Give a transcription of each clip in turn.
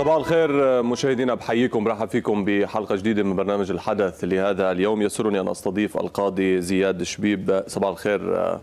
صباح الخير مشاهدينا بحييكم برحب فيكم بحلقة جديدة من برنامج الحدث لهذا اليوم. يسرني أن أستضيف القاضي زياد شبيب. صباح الخير.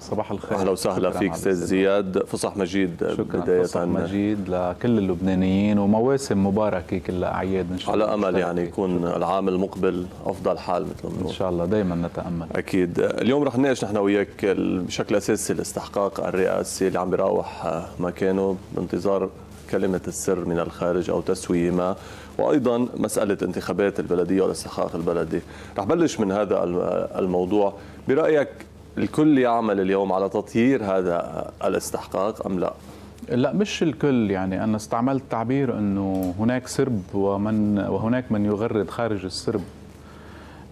صباح الخير. أهلا وسهلا فيك أستاذ زياد. فصح مجيد شكرا بداية فصح مجيد لكل اللبنانيين ومواسم مباركة كلها أعياد إن شاء الله. على امل يعني يكون العام المقبل أفضل حال مثل ما إن شاء الله دائما نتأمل. أكيد. اليوم رح نناقش نحن وياك بشكل أساسي الاستحقاق الرئاسي اللي عم بيراوح مكانه بانتظار كلمة السر من الخارج أو تسوية ما وأيضا مسألة انتخابات البلدية والاستحقاق البلدي. رح بلش من هذا الموضوع. برأيك الكل يعمل اليوم على تطهير هذا الاستحقاق أم لا؟ لا مش الكل. يعني أنا استعملت تعبير أنه هناك سرب ومن وهناك من يغرد خارج السرب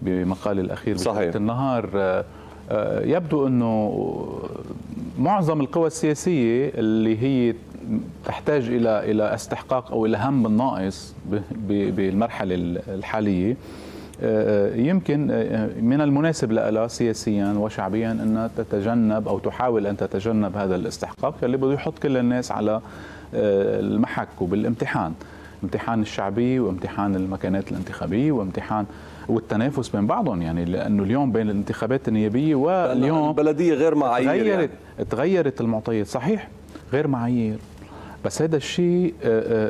بمقالي الأخير صحيح. النهار. يبدو أنه معظم القوى السياسية اللي هي تحتاج إلى إلى استحقاق أو إلى هم الناقص بالمرحلة الحالية يمكن من المناسب لها سياسيا وشعبيا ان تتجنب أو تحاول أن تتجنب هذا الاستحقاق اللي بده يحط كل الناس على المحك وبالامتحان امتحان الشعبي وامتحان المكانات الانتخابية وامتحان والتنافس بين بعضهم يعني لأنه اليوم بين الانتخابات النيابية واليوم البلدية غير معايير تغيرت يعني. تغيرت المعطيات. صحيح غير معايير. بس هذا الشيء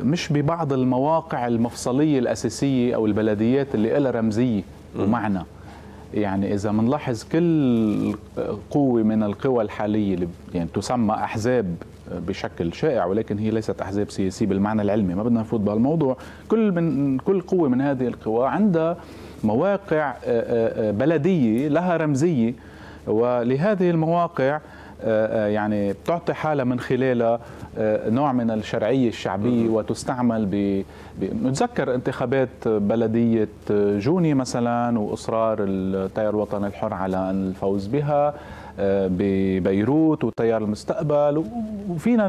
مش ببعض المواقع المفصلية الأساسية أو البلديات اللي لها رمزية ومعنى. يعني إذا بنلاحظ كل قوة من القوى الحالية اللي يعني تسمى أحزاب بشكل شائع ولكن هي ليست أحزاب سياسية بالمعنى العلمي. ما بدنا نفوت بهالموضوع كل من كل قوة من هذه القوى عندها مواقع بلدية لها رمزية ولهذه المواقع يعني بتعطي حالها من خلالها نوع من الشرعية الشعبية وتستعمل ب... نتذكر انتخابات بلدية جوني مثلا وإصرار التيار الوطني الحر على الفوز بها. ببيروت وتيار المستقبل وفينا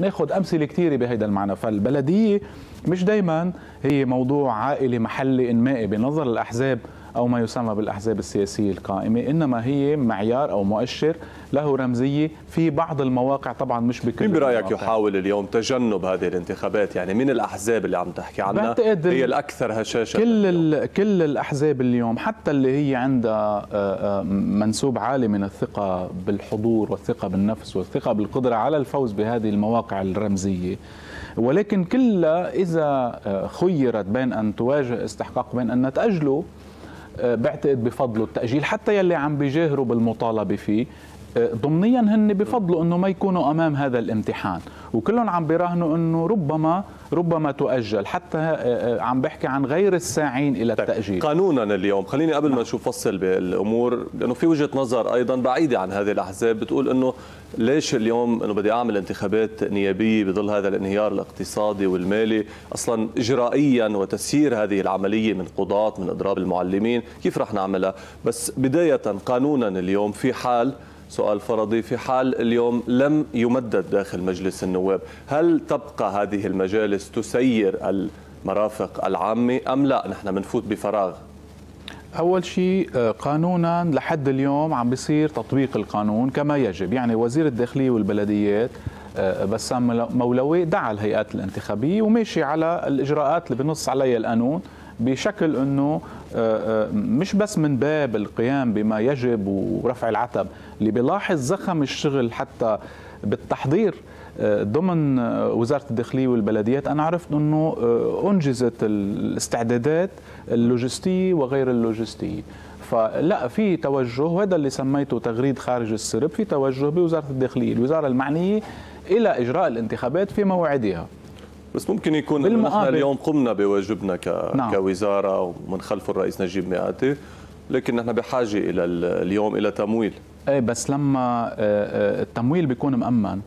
ناخذ أمثلة كثيرة بهذا المعنى. فالبلدية مش دايما هي موضوع عائلي محلي إنمائي بنظر الأحزاب أو ما يسمى بالأحزاب السياسية القائمة إنما هي معيار أو مؤشر له رمزية في بعض المواقع طبعا مش بكل مين برأيك يحاول اليوم تجنب هذه الانتخابات؟ يعني من الأحزاب اللي عم تحكي عنها هي الأكثر هشاشة كل, كل الأحزاب اليوم حتى اللي هي عندها منسوب عالي من الثقة بالحضور والثقة بالنفس والثقة بالقدرة على الفوز بهذه المواقع الرمزية. ولكن كلها إذا خيرت بين أن تواجه استحقاق بين أن تأجله بعتقد بفضله التأجيل حتى يلي عم بيجاهروا بالمطالبة فيه. ضمنيا هن بفضلوا إنه ما يكونوا أمام هذا الامتحان. وكلهم عم بيراهنوا إنه ربما ربما تؤجل. حتى عم بحكي عن غير الساعين إلى التأجيل. قانونا اليوم خليني قبل ما نشوف فصل بالأمور لأنه في وجهة نظر أيضا بعيدة عن هذه الأحزاب بتقول إنه ليش اليوم إنه بدي أعمل انتخابات نيابية بظل هذا الانهيار الاقتصادي والمالي؟ أصلا اجرائيا وتسيير هذه العملية من قضاة من إضراب المعلمين كيف رح نعملها؟ بس بداية قانونا اليوم في حال سؤال فرضي في حال اليوم لم يمدد داخل مجلس النواب هل تبقى هذه المجالس تسير المرافق العامة أم لا؟ نحن بنفوت بفراغ. أول شيء قانونا لحد اليوم عم بيصير تطبيق القانون كما يجب. يعني وزير الداخلية والبلديات بسام مولوي دعا الهيئات الانتخابية وماشي على الإجراءات اللي بنص عليها القانون. بشكل إنه مش بس من باب القيام بما يجب ورفع العتب اللي بيلاحظ زخم الشغل حتى بالتحضير ضمن وزارة الداخلية والبلديات. أنا عرفت إنه أنجزت الاستعدادات اللوجستية وغير اللوجستية. فلا في توجه وهذا اللي سميته تغريد خارج السرب في توجه بوزارة الداخلية الوزارة المعنية إلى إجراء الانتخابات في موعدها بس ممكن يكون نحن اليوم قمنا بواجبنا ك... نعم. كوزارة ومن خلف الرئيس نجيب مئاتي لكن نحن بحاجة إلى اليوم إلى تمويل. إيه بس لما التمويل بيكون مأمن.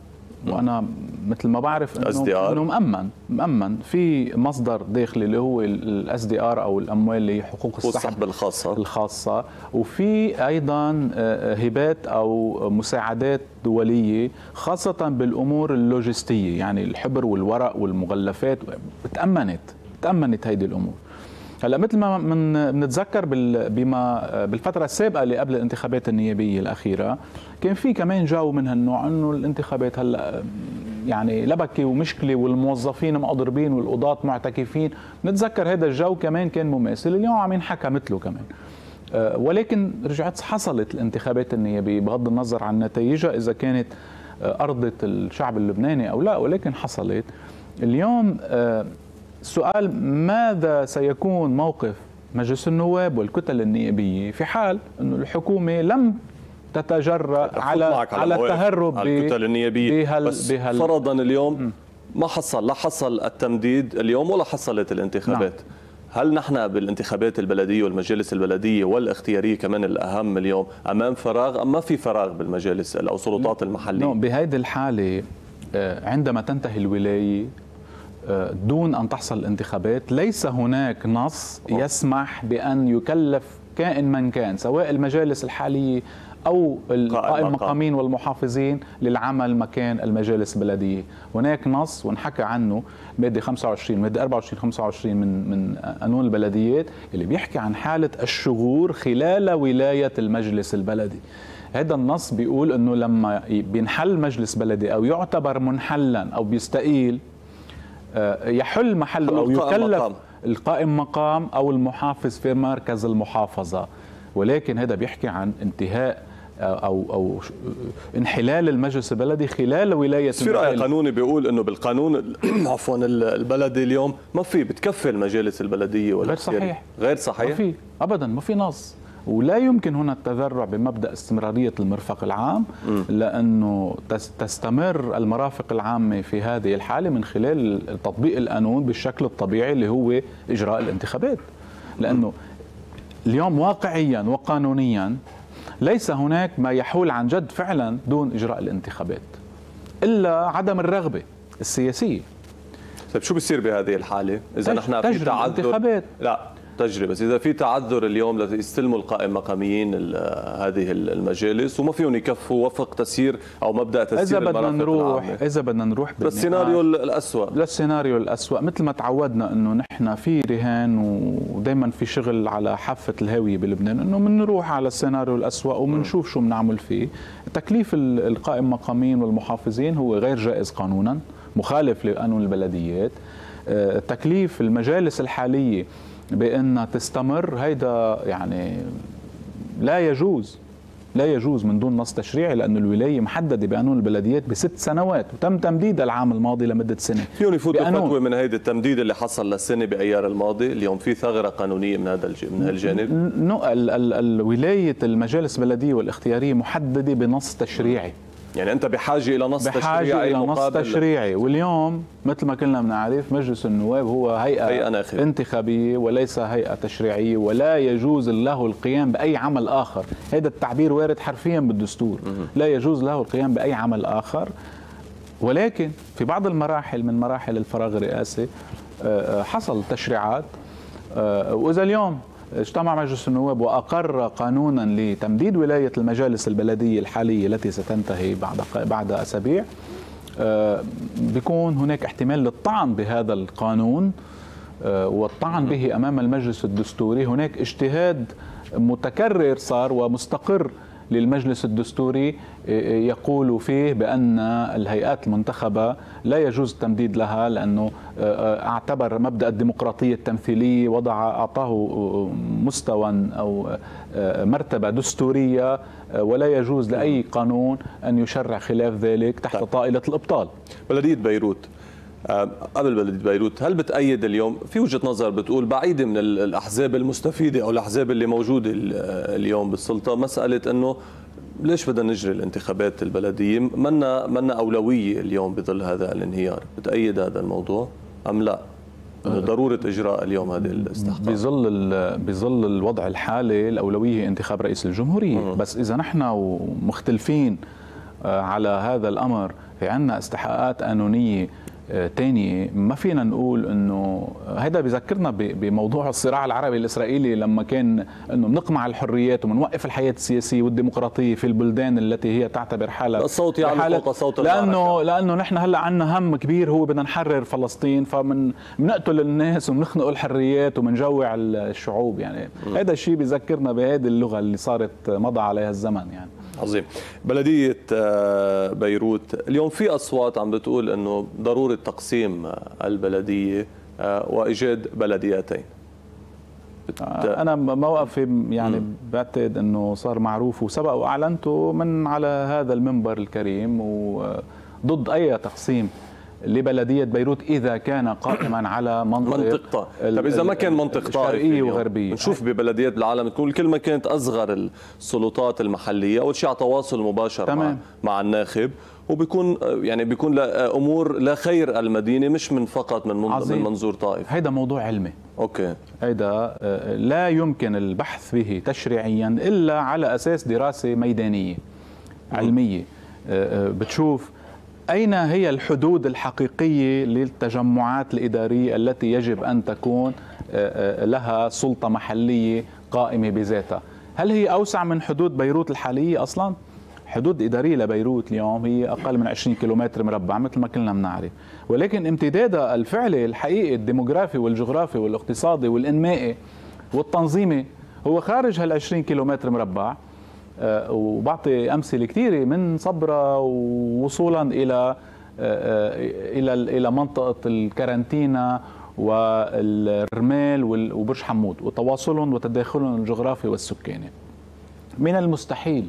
وأنا مثل ما بعرف إنه إنه مأمن مأمن. في مصدر داخلي اللي هو ال SDR أو الأموال اللي حقوق السحب الخاصة. الخاصة. وفي أيضا هبات أو مساعدات دولية خاصة بالأمور اللوجستية يعني الحبر والورق والمغلفات. تأمنت تأمنت هيدي الأمور. هلا مثل ما من بنتذكر بما بالفترة السابقة اللي قبل الانتخابات النيابية الأخيرة كان في كمان جو من هالنوع إنه الانتخابات هلأ يعني لبكة ومشكلة والموظفين مقضربين والقضاة معتكفين. نتذكر هذا الجو كمان كان مماثل اليوم عم ينحكى مثله كمان. آه، ولكن رجعت حصلت الانتخابات النيابية بغض النظر عن نتائجها إذا كانت آه، أرضت الشعب اللبناني أو لا ولكن حصلت. اليوم السؤال ماذا سيكون موقف مجلس النواب والكتل النيابية في حال إنه الحكومة لم تتجرأ على على التهرب الكتل النيابية بهال بس بهال فرضا اليوم ما حصل لا حصل التمديد اليوم ولا حصلت الانتخابات نعم. هل نحن بالانتخابات البلدية والمجالس البلدية والاختيارية كمان الأهم اليوم أمام فراغ أم ما في فراغ بالمجالس أو السلطات المحلية؟ نعم بهذه الحالة آه، عندما تنتهي الولاية دون أن تحصل الانتخابات ليس هناك نص يسمح بأن يكلف كائن من كان سواء المجالس الحالية أو القائم المقامين والمحافظين للعمل مكان المجالس البلدية، هناك نص ونحكى عنه مادة 25 مادة 24 25 من من قانون البلديات اللي بيحكي عن حالة الشغور خلال ولاية المجلس البلدي. هذا النص بيقول إنه لما بينحل مجلس بلدي أو يعتبر منحلا أو بيستقيل يحل محله أو يكلف القائم مقام أو المحافظ في مركز المحافظة. ولكن هذا بيحكي عن انتهاء أو أو انحلال المجلس البلدي خلال ولاية في رأي قانوني بيقول إنه بالقانون عفوا البلدي اليوم ما في بتكفي المجالس البلدية ولا غير صحيح. غير صحيح. ما في. ابدا ما في نص. ولا يمكن هنا التذرع بمبدأ استمرارية المرفق العام لأنه تستمر المرافق العامة في هذه الحالة من خلال تطبيق القانون بالشكل الطبيعي اللي هو إجراء الانتخابات. لأنه اليوم واقعيا وقانونيا ليس هناك ما يحول عن جد فعلا دون إجراء الانتخابات إلا عدم الرغبة السياسية. طيب شو بصير بهذه الحالة؟ إذا نحن في تعذر؟ لا. تجربة. بس إذا في تعذر اليوم ليستلموا القائم مقاميين هذه المجالس وما فيهم يكفوا وفق تسيير أو مبدأ تسيير إذا بدنا نروح. إذا بدنا نروح للسيناريو الاسوء للسيناريو الاسوء مثل ما تعودنا إنه نحن في رهان ودائما في شغل على حافة الهاويه بلبنان إنه بنروح على السيناريو الاسوء وبنشوف شو بنعمل فيه. تكليف القائم مقامين والمحافظين هو غير جائز قانونا مخالف لقانون البلديات. آه، تكليف المجالس الحالية بأنها تستمر هيدا يعني لا يجوز لا يجوز من دون نص تشريعي لأن الولاية محددة بقانون البلديات بست سنوات وتم تمديد العام الماضي لمدة سنة. فيهم يفوتوا فتوى من هيدي التمديد اللي حصل للسنة بأيار الماضي اليوم في ثغرة قانونية من هذا من هالجانب نو ال ال الولاية المجالس البلدية والاختيارية محددة بنص تشريعي. يعني أنت بحاجة إلى نص بحاجة تشريعي إلى نص تشريعي. واليوم مثل ما كلنا بنعرف مجلس النواب هو هيئة, هيئة انتخابية وليس هيئة تشريعية ولا يجوز له القيام بأي عمل آخر. هذا التعبير وارد حرفيا بالدستور. لا يجوز له القيام بأي عمل آخر. ولكن في بعض المراحل من مراحل الفراغ الرئاسي آه، آه، حصل تشريعات. آه، وإذا اليوم اجتمع مجلس النواب وأقر قانونا لتمديد ولاية المجالس البلدية الحالية التي ستنتهي بعد بعد أسابيع. آه، بيكون هناك احتمال للطعن بهذا القانون آه، والطعن به أمام المجلس الدستوري. هناك اجتهاد متكرر صار ومستقر للمجلس الدستوري يقول فيه بأن الهيئات المنتخبة لا يجوز التمديد لها لأنه اعتبر مبدأ الديمقراطية التمثيلية وضع أعطاه مستوى أو مرتبة دستورية ولا يجوز لأي قانون أن يشرع خلاف ذلك تحت طيب. طائلة الإبطال. بلدية بيروت. قبل بلدية بيروت هل بتأيد اليوم في وجهة نظر بتقول بعيدة من الأحزاب المستفيدة أو الأحزاب اللي موجودة اليوم بالسلطة مسألة أنه ليش بدنا نجري الانتخابات البلدية؟ منا منا أولوية اليوم بظل هذا الانهيار بتأيد هذا الموضوع أم لا؟ أه، ضرورة إجراء اليوم هذه الاستحقاق. بظل بظل الوضع الحالي الأولوية هي انتخاب رئيس الجمهورية. م. بس إذا نحن مختلفين على هذا الأمر في عندنا استحقاقات قانونية تاني ما فينا نقول إنه هذا بذكرنا بموضوع الصراع العربي الإسرائيلي لما كان إنه بنقمع الحريات وبنوقف الحياة السياسية والديمقراطية في البلدان التي هي تعتبر حالها الصوت يعني فوق صوت لأنه لأنه نحن هلأ عندنا هم كبير هو بدنا نحرر فلسطين فمن بنقتل الناس وبنخنق الحريات وبنجوع الشعوب يعني. هذا الشيء بذكرنا بهذه اللغة اللي صارت مضى عليها الزمن يعني. عظيم. بلدية آه، بيروت. اليوم في أصوات عم بتقول أنه ضرورة تقسيم البلدية آه، وإيجاد بلديتين أنا موقفي يعني بعتقد إنه صار معروف وسبق وأعلنته من على هذا المنبر الكريم وضد أي تقسيم. لبلدية بيروت إذا كان قائما على منطق منطقة طيب إذا ما كان منطق شرقيه وغربيه نشوف ببلديات بالعالم تكون كل ما كانت أصغر السلطات المحلية. أول شيء على تواصل مباشر تمام. مع مع الناخب وبيكون يعني بيكون أمور لا خير المدينة مش من فقط من من منظور طائف هيدا موضوع علمي. أوكي. هيدا آه، لا يمكن البحث به تشريعيا إلا على أساس دراسة ميدانية علمية. آه، آه، بتشوف أين هي الحدود الحقيقية للتجمعات الإدارية التي يجب أن تكون لها سلطة محلية قائمة بذاتها؟ هل هي أوسع من حدود بيروت الحالية أصلاً؟ حدود إدارية لبيروت اليوم هي أقل من 20 كيلومتر مربع مثل ما كلنا بنعرف. ولكن امتدادها الفعلي الحقيقي الديموغرافي والجغرافي والاقتصادي والإنمائي والتنظيمي هو خارج هال 20 كيلومتر مربع وبعطي أمثلة كثيرة من صبرا ووصولا إلى أه, آه، إلى إلى منطقة الكارنتينا والرمال وبرج حمود وتواصلهم وتداخلهم الجغرافي والسكاني. من المستحيل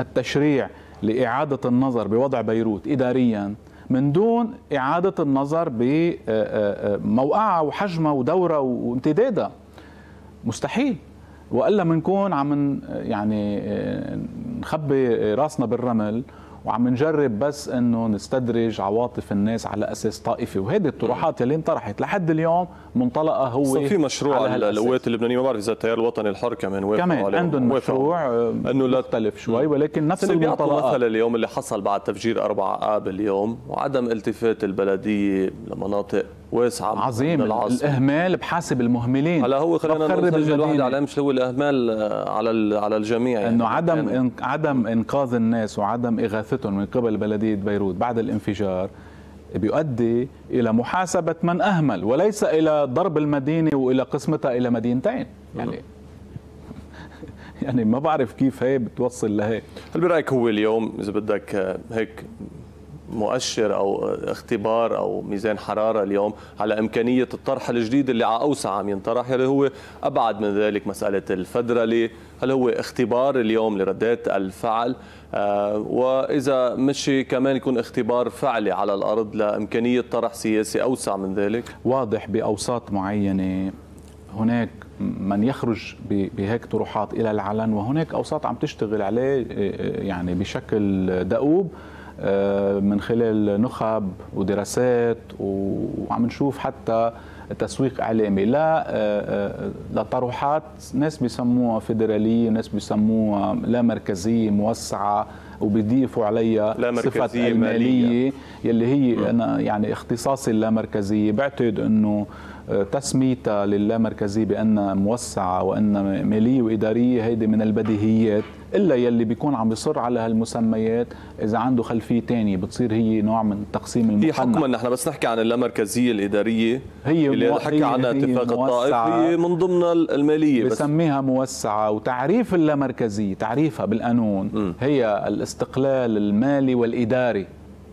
التشريع لإعادة النظر بوضع بيروت إداريا من دون إعادة النظر بموقعها وحجمها ودورها وامتدادها. مستحيل. وإلا بنكون عم يعني نخبي راسنا بالرمل وعم نجرب بس إنه نستدرج عواطف الناس على أساس طائفي وهذه الطروحات اللي انطرحت لحد اليوم منطلقها هو في مشروع القوات اللبنانية ما بعرف إذا التيار الوطني الحر كمان وافق كمان عندهم مشروع آه، إنه لا مختلف شوي ولكن نفس المنطلقات. مثل اليوم اللي حصل بعد تفجير 4 آب اليوم وعدم التفات البلدية لمناطق واسعه عظيم. الإهمال بحاسب المهملين. هلا هو خلينا نسجل واحد على مش هو الإهمال على على الجميع يعني. إنه عدم إن عدم إنقاذ الناس وعدم إغاثتهم من قبل بلدية بيروت بعد الانفجار بيؤدي إلى محاسبة من أهمل وليس إلى ضرب المدينة وإلى قسمتها إلى مدينتين. يعني يعني ما بعرف كيف هي بتوصل لهيك. هل برأيك هو اليوم إذا بدك هيك مؤشر أو اختبار أو ميزان حرارة اليوم على إمكانية الطرح الجديد اللي على أوسع عم ينطرح. يلي هو أبعد من ذلك مسألة الفدرلي هل هو اختبار اليوم لردات الفعل؟ آه وإذا مشي كمان يكون اختبار فعلي على الأرض لإمكانية طرح سياسي أوسع من ذلك؟ واضح بأوساط معينة. هناك من يخرج بهيك طروحات إلى العلن وهناك أوساط عم تشتغل عليه آه، آه، يعني بشكل دؤوب. من خلال نخب ودراسات وعم نشوف حتى تسويق إعلامي. لا آه، آه، لطروحات ناس بيسموها فيدرالية ناس بيسموها لا مركزية موسعة وبيضيفوا عليها لا مركزية المالية يلي هي أنا يعني اختصاصي اللامركزية بعتقد أنه تسميتها للامركزية بأنها موسعة وأنها مالية وإدارية هيدي من البديهيات. إلا يلي بيكون عم بيصر على هالمسميات. إذا عنده خلفية تانية بتصير هي نوع من تقسيم المقنع هي حكما نحن بس نحكي عن اللامركزية الإدارية. هي اللي. حكي عنها اتفاق الطائف هي من ضمن المالية بس. بسميها موسعة وتعريف اللامركزية تعريفها بالقانون م. هي الاستقلال المالي والإداري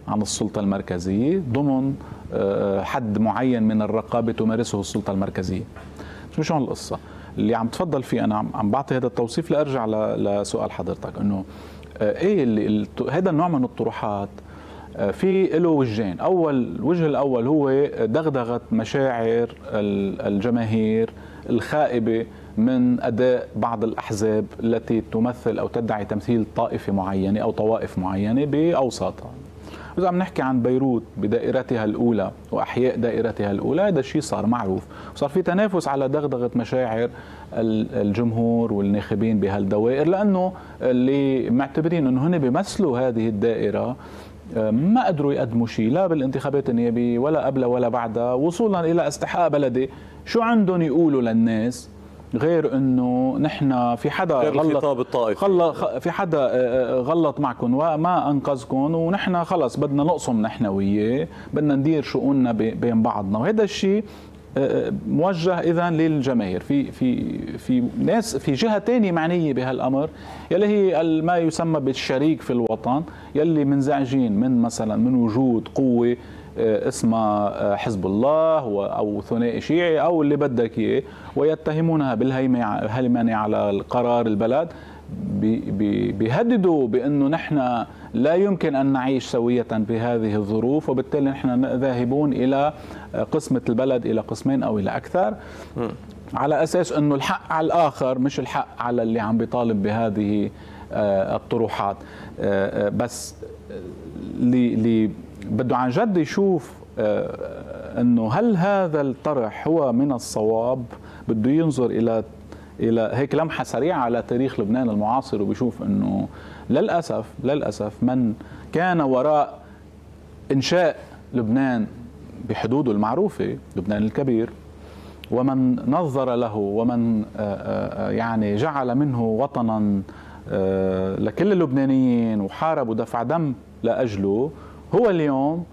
عن السلطة المركزية ضمن آه، حد معين من الرقابة تمارسه السلطة المركزية. مش هون القصة؟ اللي عم تفضل فيه. أنا عم بعطي هذا التوصيف لأرجع لسؤال حضرتك أنه آه، إيه اللي هذا النوع من الطروحات؟ آه، في له وجهين. اول الوجه الأول هو دغدغة مشاعر الجماهير الخائبة من أداء بعض الأحزاب التي تمثل أو تدعي تمثيل طائفة معينة أو طوائف معينة بأوساطها. إذا عم نحكي عن بيروت بدائرتها الأولى وأحياء دائرتها الأولى هذا الشيء صار معروف. صار في تنافس على دغدغة مشاعر الجمهور والناخبين بهالدوائر لأنه اللي معتبرين أنه هن بيمثلوا هذه الدائرة آه، ما قدروا يقدموا شيء لا بالانتخابات النيابية ولا قبل ولا بعدها وصولا إلى استحقاق بلدي. شو عندهم يقولوا للناس؟ غير إنه نحن في حدا غير غلط الخطاب الطائفي. في حدا آه، آه، غلط معكم وما أنقذكم ونحن خلص بدنا نقسم نحن وياه بدنا ندير شؤوننا بين بعضنا وهذا الشيء موجه اذا للجماهير في في في ناس في جهة ثانية معنية بهالأمر يلي هي ما يسمى بالشريك في الوطن يلي منزعجين من مثلا من وجود قوة آه، اسمها آه، حزب الله أو ثنائي شيعي أو اللي بدك إياه ويتهمونها بالهيمنه على قرار البلد. بيهددوا بأنه نحن لا يمكن أن نعيش سوية بهذه الظروف وبالتالي نحن ذاهبون إلى قسمة البلد إلى قسمين أو إلى أكثر. على أساس أنه الحق على الآخر مش الحق على اللي عم بيطالب بهذه آه، الطروحات. آه، آه، بس بده عن جد يشوف إنه هل هذا الطرح هو من الصواب؟ بده ينظر إلى إلى هيك لمحة سريعة على تاريخ لبنان المعاصر وبيشوف إنه للأسف للأسف من كان وراء إنشاء لبنان بحدوده المعروفة لبنان الكبير ومن نظر له ومن آه، آه، يعني جعل منه وطنا آه، لكل اللبنانيين وحارب ودفع دم لأجله هو اليوم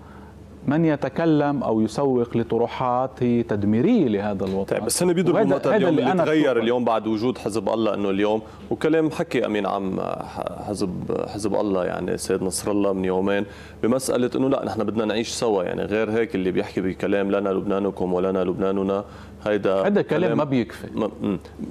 من يتكلم أو يسوق لطروحات هي تدميرية لهذا الوطن. طيب بس هن بيدوا بالمطر اليوم اللي, اللي تغير اليوم بعد وجود حزب الله إنه اليوم وكلام حكي أمين عام حزب حزب الله يعني سيد نصر الله من يومين بمسألة إنه لا نحن بدنا نعيش سوا يعني غير هيك اللي بيحكي بكلام لنا لبنانكم ولنا لبناننا. هيدا هذا كلام ما بيكفي. ما,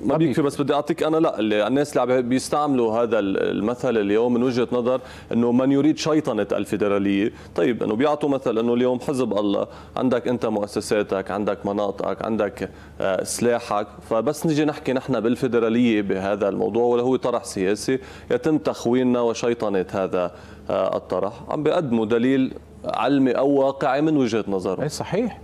ما بيكفي بس بدي أعطيك أنا لا اللي الناس اللي عم بيستعملوا هذا المثل اليوم من وجهة نظر إنه من يريد شيطنة الفيدرالية. طيب إنه بيعطوا مثل إنه اليوم حزب الله عندك أنت مؤسساتك عندك مناطقك عندك آه، سلاحك فبس نجي نحكي نحن بالفيدرالية بهذا الموضوع ولا هو طرح سياسي. يتم تخويننا وشيطنة هذا آه، الطرح. عم بيقدموا دليل علمي أو واقعي من وجهة نظره اي صحيح.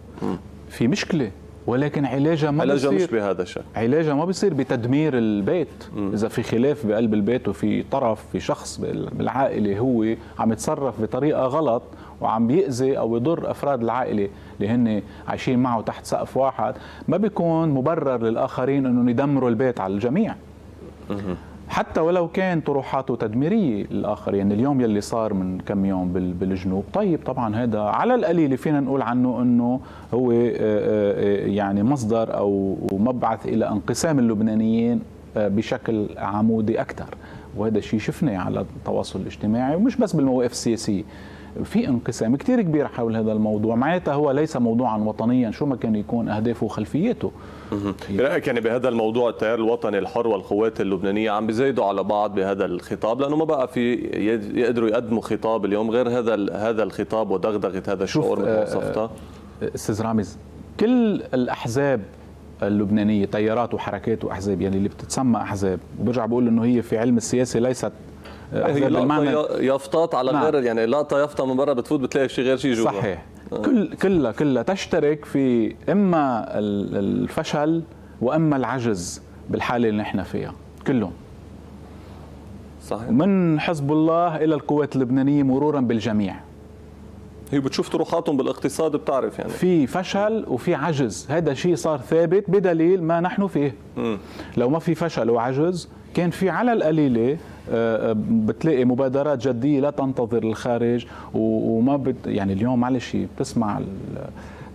في مشكلة. ولكن علاجها ما علاجها مش بهذا الشكل علاجها ما بيصير بتدمير البيت مم. إذا في خلاف بقلب البيت وفي طرف في شخص بالعائلة هو عم يتصرف بطريقة غلط وعم بيأذي أو يضر أفراد العائلة اللي هن عايشين معه تحت سقف واحد ما بيكون مبرر للآخرين انه يدمروا البيت على الجميع مم. حتى ولو كان طروحاته تدميرية للآخر يعني اليوم يلي صار من كم يوم بالجنوب. طيب طبعا هذا على القليل فينا نقول عنه إنه هو آه، آه، يعني مصدر أو مبعث إلى انقسام اللبنانيين آه، بشكل عمودي أكثر. وهذا الشيء شفناه على التواصل الاجتماعي ومش بس بالمواقف السياسيه في انقسام كثير كبير حول هذا الموضوع. معناتها هو ليس موضوعا وطنيا شو ما كان يكون أهدافه وخلفياته برأيك يعني بهذا الموضوع التيار الوطني الحر والقوات اللبنانية عم بيزايدوا على بعض بهذا الخطاب؟ لأنه ما بقى في يقدروا يقدموا خطاب اليوم غير هذا هذا الخطاب ودغدغة هذا الشعور مثل ما وصفتها أستاذ رامز كل الأحزاب اللبنانية تيارات وحركات وأحزاب يعني اللي بتتسمى أحزاب وبرجع بقول إنه هي في علم السياسة ليست هي لقطة يافطات على نعم. غير يعني لقطة يافطة من برا بتفوت بتلاقي شيء غير شيء جوا. صحيح. آه. كل كلها كلها تشترك في إما الفشل وإما العجز بالحالة اللي نحن فيها كلهم. صحيح. من حزب الله إلى القوات اللبنانية مرورا بالجميع. هي بتشوف طروحاتهم بالاقتصاد بتعرف يعني. في فشل وفي عجز. هذا شيء صار ثابت بدليل ما نحن فيه. م. لو ما في فشل وعجز كان في على القليلة بتلاقي مبادرات جدية لا تنتظر الخارج وما بت يعني اليوم معلش بتسمع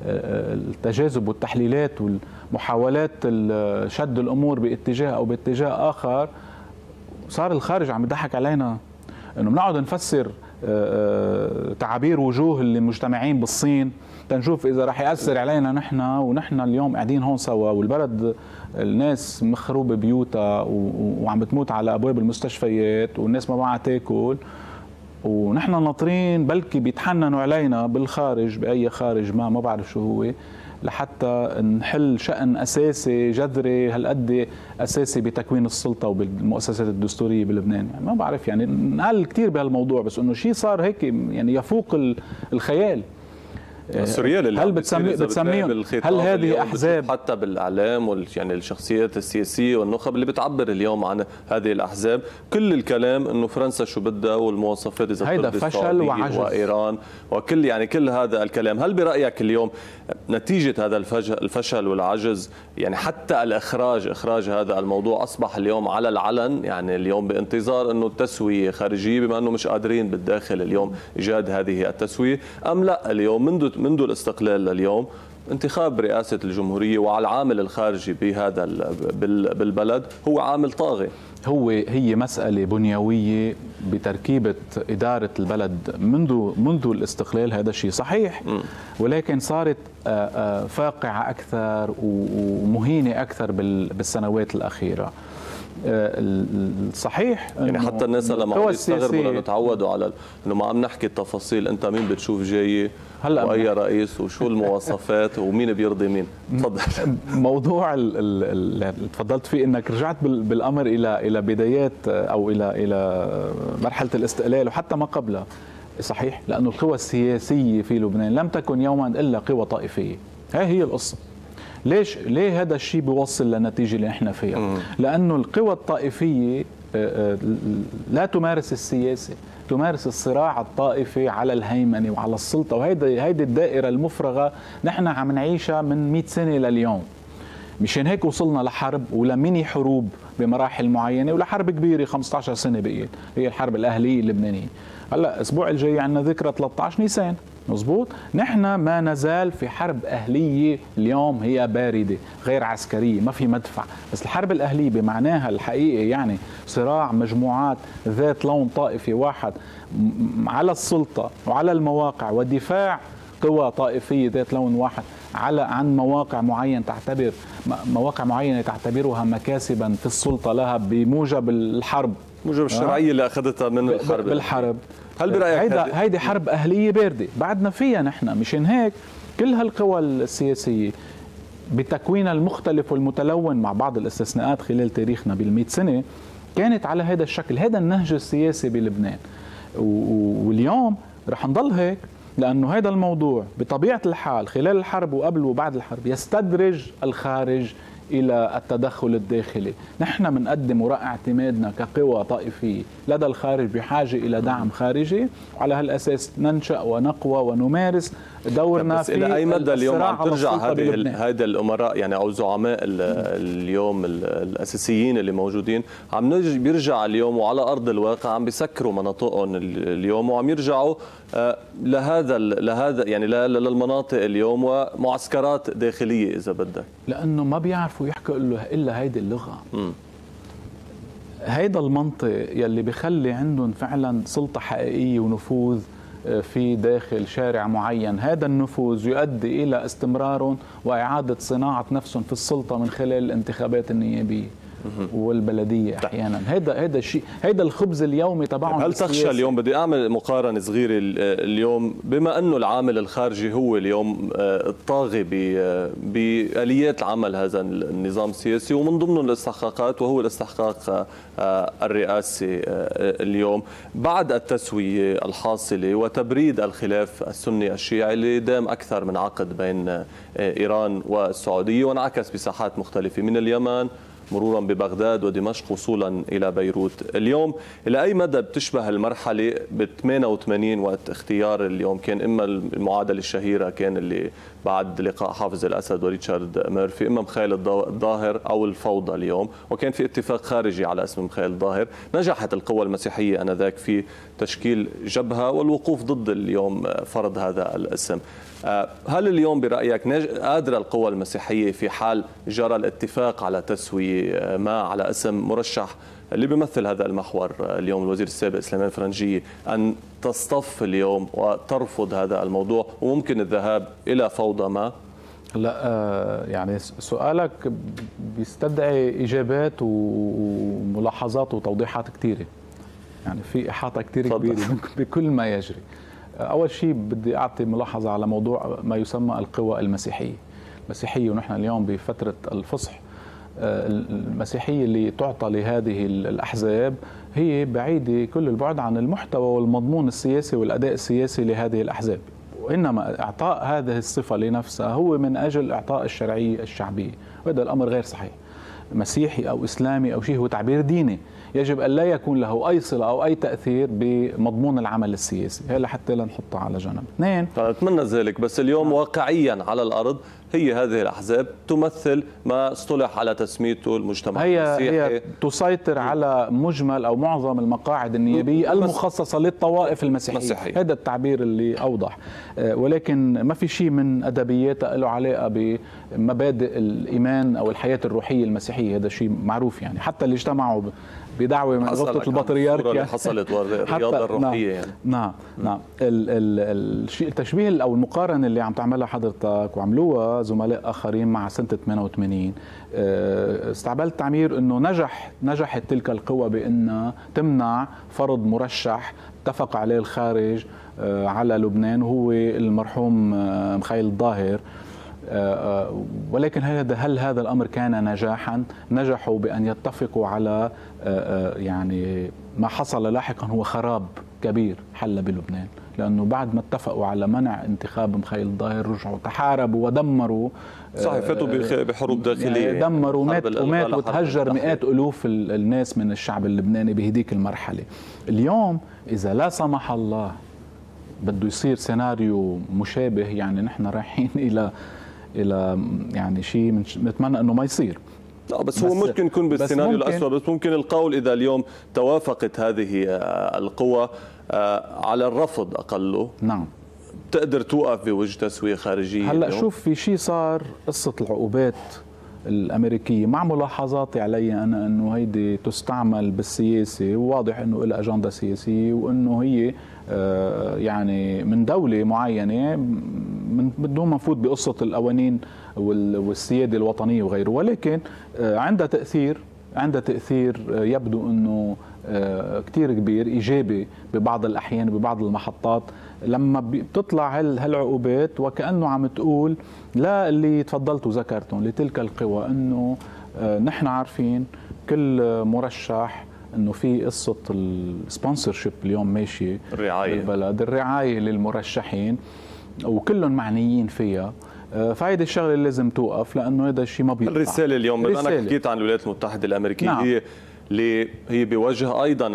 آه، التجاذب والتحليلات والمحاولات شد الأمور باتجاه أو باتجاه آخر. صار الخارج عم يضحك علينا إنه بنقعد نفسر تعابير وجوه اللي مجتمعين بالصين. تنشوف إذا رح يأثر علينا نحن ونحن اليوم قاعدين هون سوا والبلد الناس مخروبة بيوتها وعم بتموت على أبواب المستشفيات والناس ما معها تاكل. ونحن ناطرين بلكي بيتحننوا علينا بالخارج بأي خارج ما ما بعرف شو هو لحتى نحل شأن أساسي جذري هالقد أساسي بتكوين السلطة وبالمؤسسات الدستورية بلبنان. يعني ما بعرف يعني نقل كثير بهالموضوع بس إنه شيء صار هيك يعني يفوق الخيال. السوريال اللي هل بتسمي بتسميهم هل هذه أحزاب؟ حتى بالإعلام وال يعني الشخصيات السياسية والنخب اللي بتعبر اليوم عن هذه الأحزاب. كل الكلام إنه فرنسا شو بدها والمواصفات إذا هيدا فشل وعجز. وإيران وكل يعني كل هذا الكلام. هل برأيك اليوم نتيجة هذا الفشل والعجز؟ يعني حتى الإخراج إخراج هذا الموضوع أصبح اليوم على العلن. يعني اليوم بانتظار إنه التسوية خارجية بما إنه مش قادرين بالداخل اليوم إيجاد هذه التسوية. أم لا اليوم منذ منذ الاستقلال لليوم انتخاب رئاسة الجمهورية وعلى العامل الخارجي بهذا بالبلد هو عامل طاغي. هو هي مسألة بنيوية بتركيبة إدارة البلد منذ منذ الاستقلال هذا الشيء صحيح. ولكن صارت فاقعة أكثر ومهينة أكثر بالسنوات الأخيرة. صحيح يعني حتى الناس لما عم يستغربوا لأنه تعودوا على إنه ما عم نحكي التفاصيل. أنت مين بتشوف جاي؟ هلا وأي رئيس؟ وشو المواصفات؟ ومين بيرضي مين؟ تفضل. موضوع اللي تفضلت فيه إنك رجعت بالأمر إلى إلى بدايات أو إلى إلى مرحلة الاستقلال وحتى ما قبلها. صحيح لأنه القوى السياسية في لبنان لم تكن يوما إلا قوى طائفية. هاي هي القصة. ليش ليه هذا الشيء بيوصل للنتيجه اللي إحنا فيها؟ مم. لأنه القوى الطائفية آه، آه، لا تمارس السياسة تمارس الصراع الطائفي على الهيمنة وعلى السلطة وهيدي هيدي الدائرة المفرغة نحن عم نعيشها من 100 سنة لليوم مشان هيك وصلنا لحرب ولميني حروب بمراحل معينة ولحرب كبيرة 15 سنة بقيت هي الحرب الأهلية اللبنانية. هلأ الأسبوع الجاي عندنا ذكرى 13 نيسان. مزبوط نحن ما نزال في حرب أهلية اليوم هي باردة غير عسكرية ما في مدفع. بس الحرب الأهلية بمعناها الحقيقي يعني صراع مجموعات ذات لون طائفي واحد على السلطة وعلى المواقع ودفاع قوى طائفية ذات لون واحد على عن مواقع معينة تعتبر مواقع معينة تعتبرها مكاسبا في السلطة لها بموجب الحرب. موجب الشرعية اللي أخذتها من الحرب. بالحرب. هل برأيك هيدا هيدي حرب أهلية باردة. بعدنا فيها نحن مشان هيك كل هالقوى السياسية بتكوينها المختلف والمتلون مع بعض الاستثناءات خلال تاريخنا بال سنة كانت على هذا الشكل. هذا النهج السياسي بلبنان. واليوم رح نضل هيك لأنه هذا الموضوع بطبيعة الحال خلال الحرب وقبل وبعد الحرب يستدرج الخارج إلى التدخل الداخلي، نحن بنقدم وراء اعتمادنا كقوى طائفيه لدى الخارج بحاجة إلى دعم خارجي، وعلى هالأساس ننشأ ونقوى ونمارس دورنا بس في إلى أي مدى اليوم عم ترجع هذه هيدا الأمراء؟ يعني أو زعماء اليوم الأساسيين اللي موجودين. عم بيرجع اليوم وعلى أرض الواقع عم بيسكروا مناطقهم اليوم وعم يرجعوا آه، لهذا لهذا يعني للمناطق اليوم ومعسكرات داخلية إذا بدك. لأنه ما بيعرفوا يحكوا الا هيدي اللغة. م. هيدا المنطق يلي بخلي عندهم فعلا سلطة حقيقية ونفوذ في داخل شارع معين. هذا النفوذ يؤدي إلى استمرارهم وإعادة صناعة نفسهم في السلطة من خلال الانتخابات النيابية. والبلدية. أحيانا. هذا هذا الشيء هذا الخبز اليومي تبعهم هل تخشى اليوم؟ بدي أعمل مقارنة صغيرة اليوم. بما أنه العامل الخارجي هو اليوم آه، الطاغي بآليات عمل هذا النظام السياسي ومن ضمنه الاستحقاقات وهو الاستحقاق آه، الرئاسي آه، اليوم. بعد التسوية الحاصلة وتبريد الخلاف السني الشيعي اللي دام أكثر من عقد بين إيران والسعودية وانعكس بساحات مختلفة من اليمن مرورا ببغداد ودمشق وصولا إلى بيروت. اليوم إلى أي مدى بتشبه المرحلة ب 88 وقت اختيار اليوم؟ كان إما المعادلة الشهيرة كان اللي بعد لقاء حافظ الأسد وريتشارد ميرفي. إما مخيل الظاهر أو الفوضى اليوم. وكان في اتفاق خارجي على اسم مخيل الظاهر. نجحت القوى المسيحية أنذاك في تشكيل جبهة والوقوف ضد اليوم فرض هذا الاسم. آه، هل اليوم برأيك قادرة القوى المسيحية في حال جرى الاتفاق على تسوية ما على اسم مرشح اللي بيمثل هذا المحور آه، اليوم الوزير السابق سليمان فرنجية أن تصطف اليوم وترفض هذا الموضوع وممكن الذهاب إلى فوضى ما؟ لا يعني سؤالك بيستدعي إجابات وملاحظات وتوضيحات كثيرة يعني في إحاطة كثير كبيرة بكل ما يجري. أول شيء بدي أعطي ملاحظة على موضوع ما يسمى القوى المسيحية. المسيحيه ونحن اليوم بفترة الفصح. آه، المسيحية اللي تعطى لهذه الأحزاب هي بعيدة كل البعد عن المحتوى والمضمون السياسي والأداء السياسي لهذه الأحزاب. وإنما إعطاء هذه الصفة لنفسها هو من أجل إعطاء الشرعية الشعبية. وهذا الأمر غير صحيح. مسيحي أو إسلامي أو شيء هو تعبير ديني. يجب أن لا يكون له أي صلة أو أي تأثير بمضمون العمل السياسي. هي لحتى لا نحطها على جنب. اثنين. أتمنى ذلك بس اليوم واقعيا على الأرض هي هذه الأحزاب تمثل ما اصطلح على تسميته المجتمع هي المسيحي هي تسيطر على مجمل أو معظم المقاعد النيابية المخصصة للطوائف المسيحية. مسيحي. هذا التعبير اللي أوضح. آه، ولكن ما في شيء من ادبياتها له علاقة بمبادئ الإيمان أو الحياة الروحية المسيحية. هذا شيء معروف يعني. حتى اللي اجتمعوا بدعوة من غلطة البطريرك اللي حصلت والرياضه الروحيه يعني. نعم نعم. الشيء التشبيه أو المقارنة اللي عم تعملها حضرتك وعملوها زملاء آخرين مع سنة 88 آه، استعبال التعمير إنه نجح نجحت تلك القوى بانها تمنع فرض مرشح اتفق عليه الخارج آه، على لبنان وهو المرحوم آه، مخيل الظاهر. ولكن هل هذا الأمر كان نجاحا؟ نجحوا بأن يتفقوا على يعني ما حصل لاحقا هو خراب كبير حل بلبنان لأنه بعد ما اتفقوا على منع انتخاب مخيل الظاهر رجعوا تحاربوا ودمروا صحيح فاتوا آه، بحروب داخلية. يعني دمروا ومات ومات وتهجر مئات ألوف الناس من الشعب اللبناني بهديك المرحلة. اليوم إذا لا سمح الله بده يصير سيناريو مشابه يعني نحن رايحين إلى إلى يعني شيء نتمنى إنه ما يصير. لا بس, بس هو ممكن يكون بالسيناريو الأسوأ بس ممكن القول إذا اليوم توافقت هذه القوى آه، على الرفض أقله نعم. تقدر توقف بوجه تسوية خارجية هلأ شوف في شيء صار قصة العقوبات الأمريكية. مع ملاحظاتي علي أنا إنه هيدي تستعمل بالسياسة وواضح إنه لها أجندة سياسية وإنه هي آه، يعني من دولة معينة من بدون ما نفوت بقصة القوانين والسيادة الوطنية وغيره. ولكن آه، عندها تأثير عندها تأثير آه، يبدو إنه كثير كبير إيجابي ببعض الأحيان ببعض المحطات. لما بتطلع هالعقوبات وكأنه عم تقول لا اللي تفضلتوا ذكرتهم لتلك القوى إنه نحن عارفين كل مرشح إنه في قصة السبونسرشيب اليوم ماشي الرعاية. بالبلد الرعاية للمرشحين وكلهم معنيين فيها. آه، فهيدي الشغلة اللي لازم توقف لأنه هذا الشيء ما بيطلع الرسالة اليوم بما إنك حكيت عن الولايات المتحدة الأمريكية نعم. هي اللي هي بوجه أيضا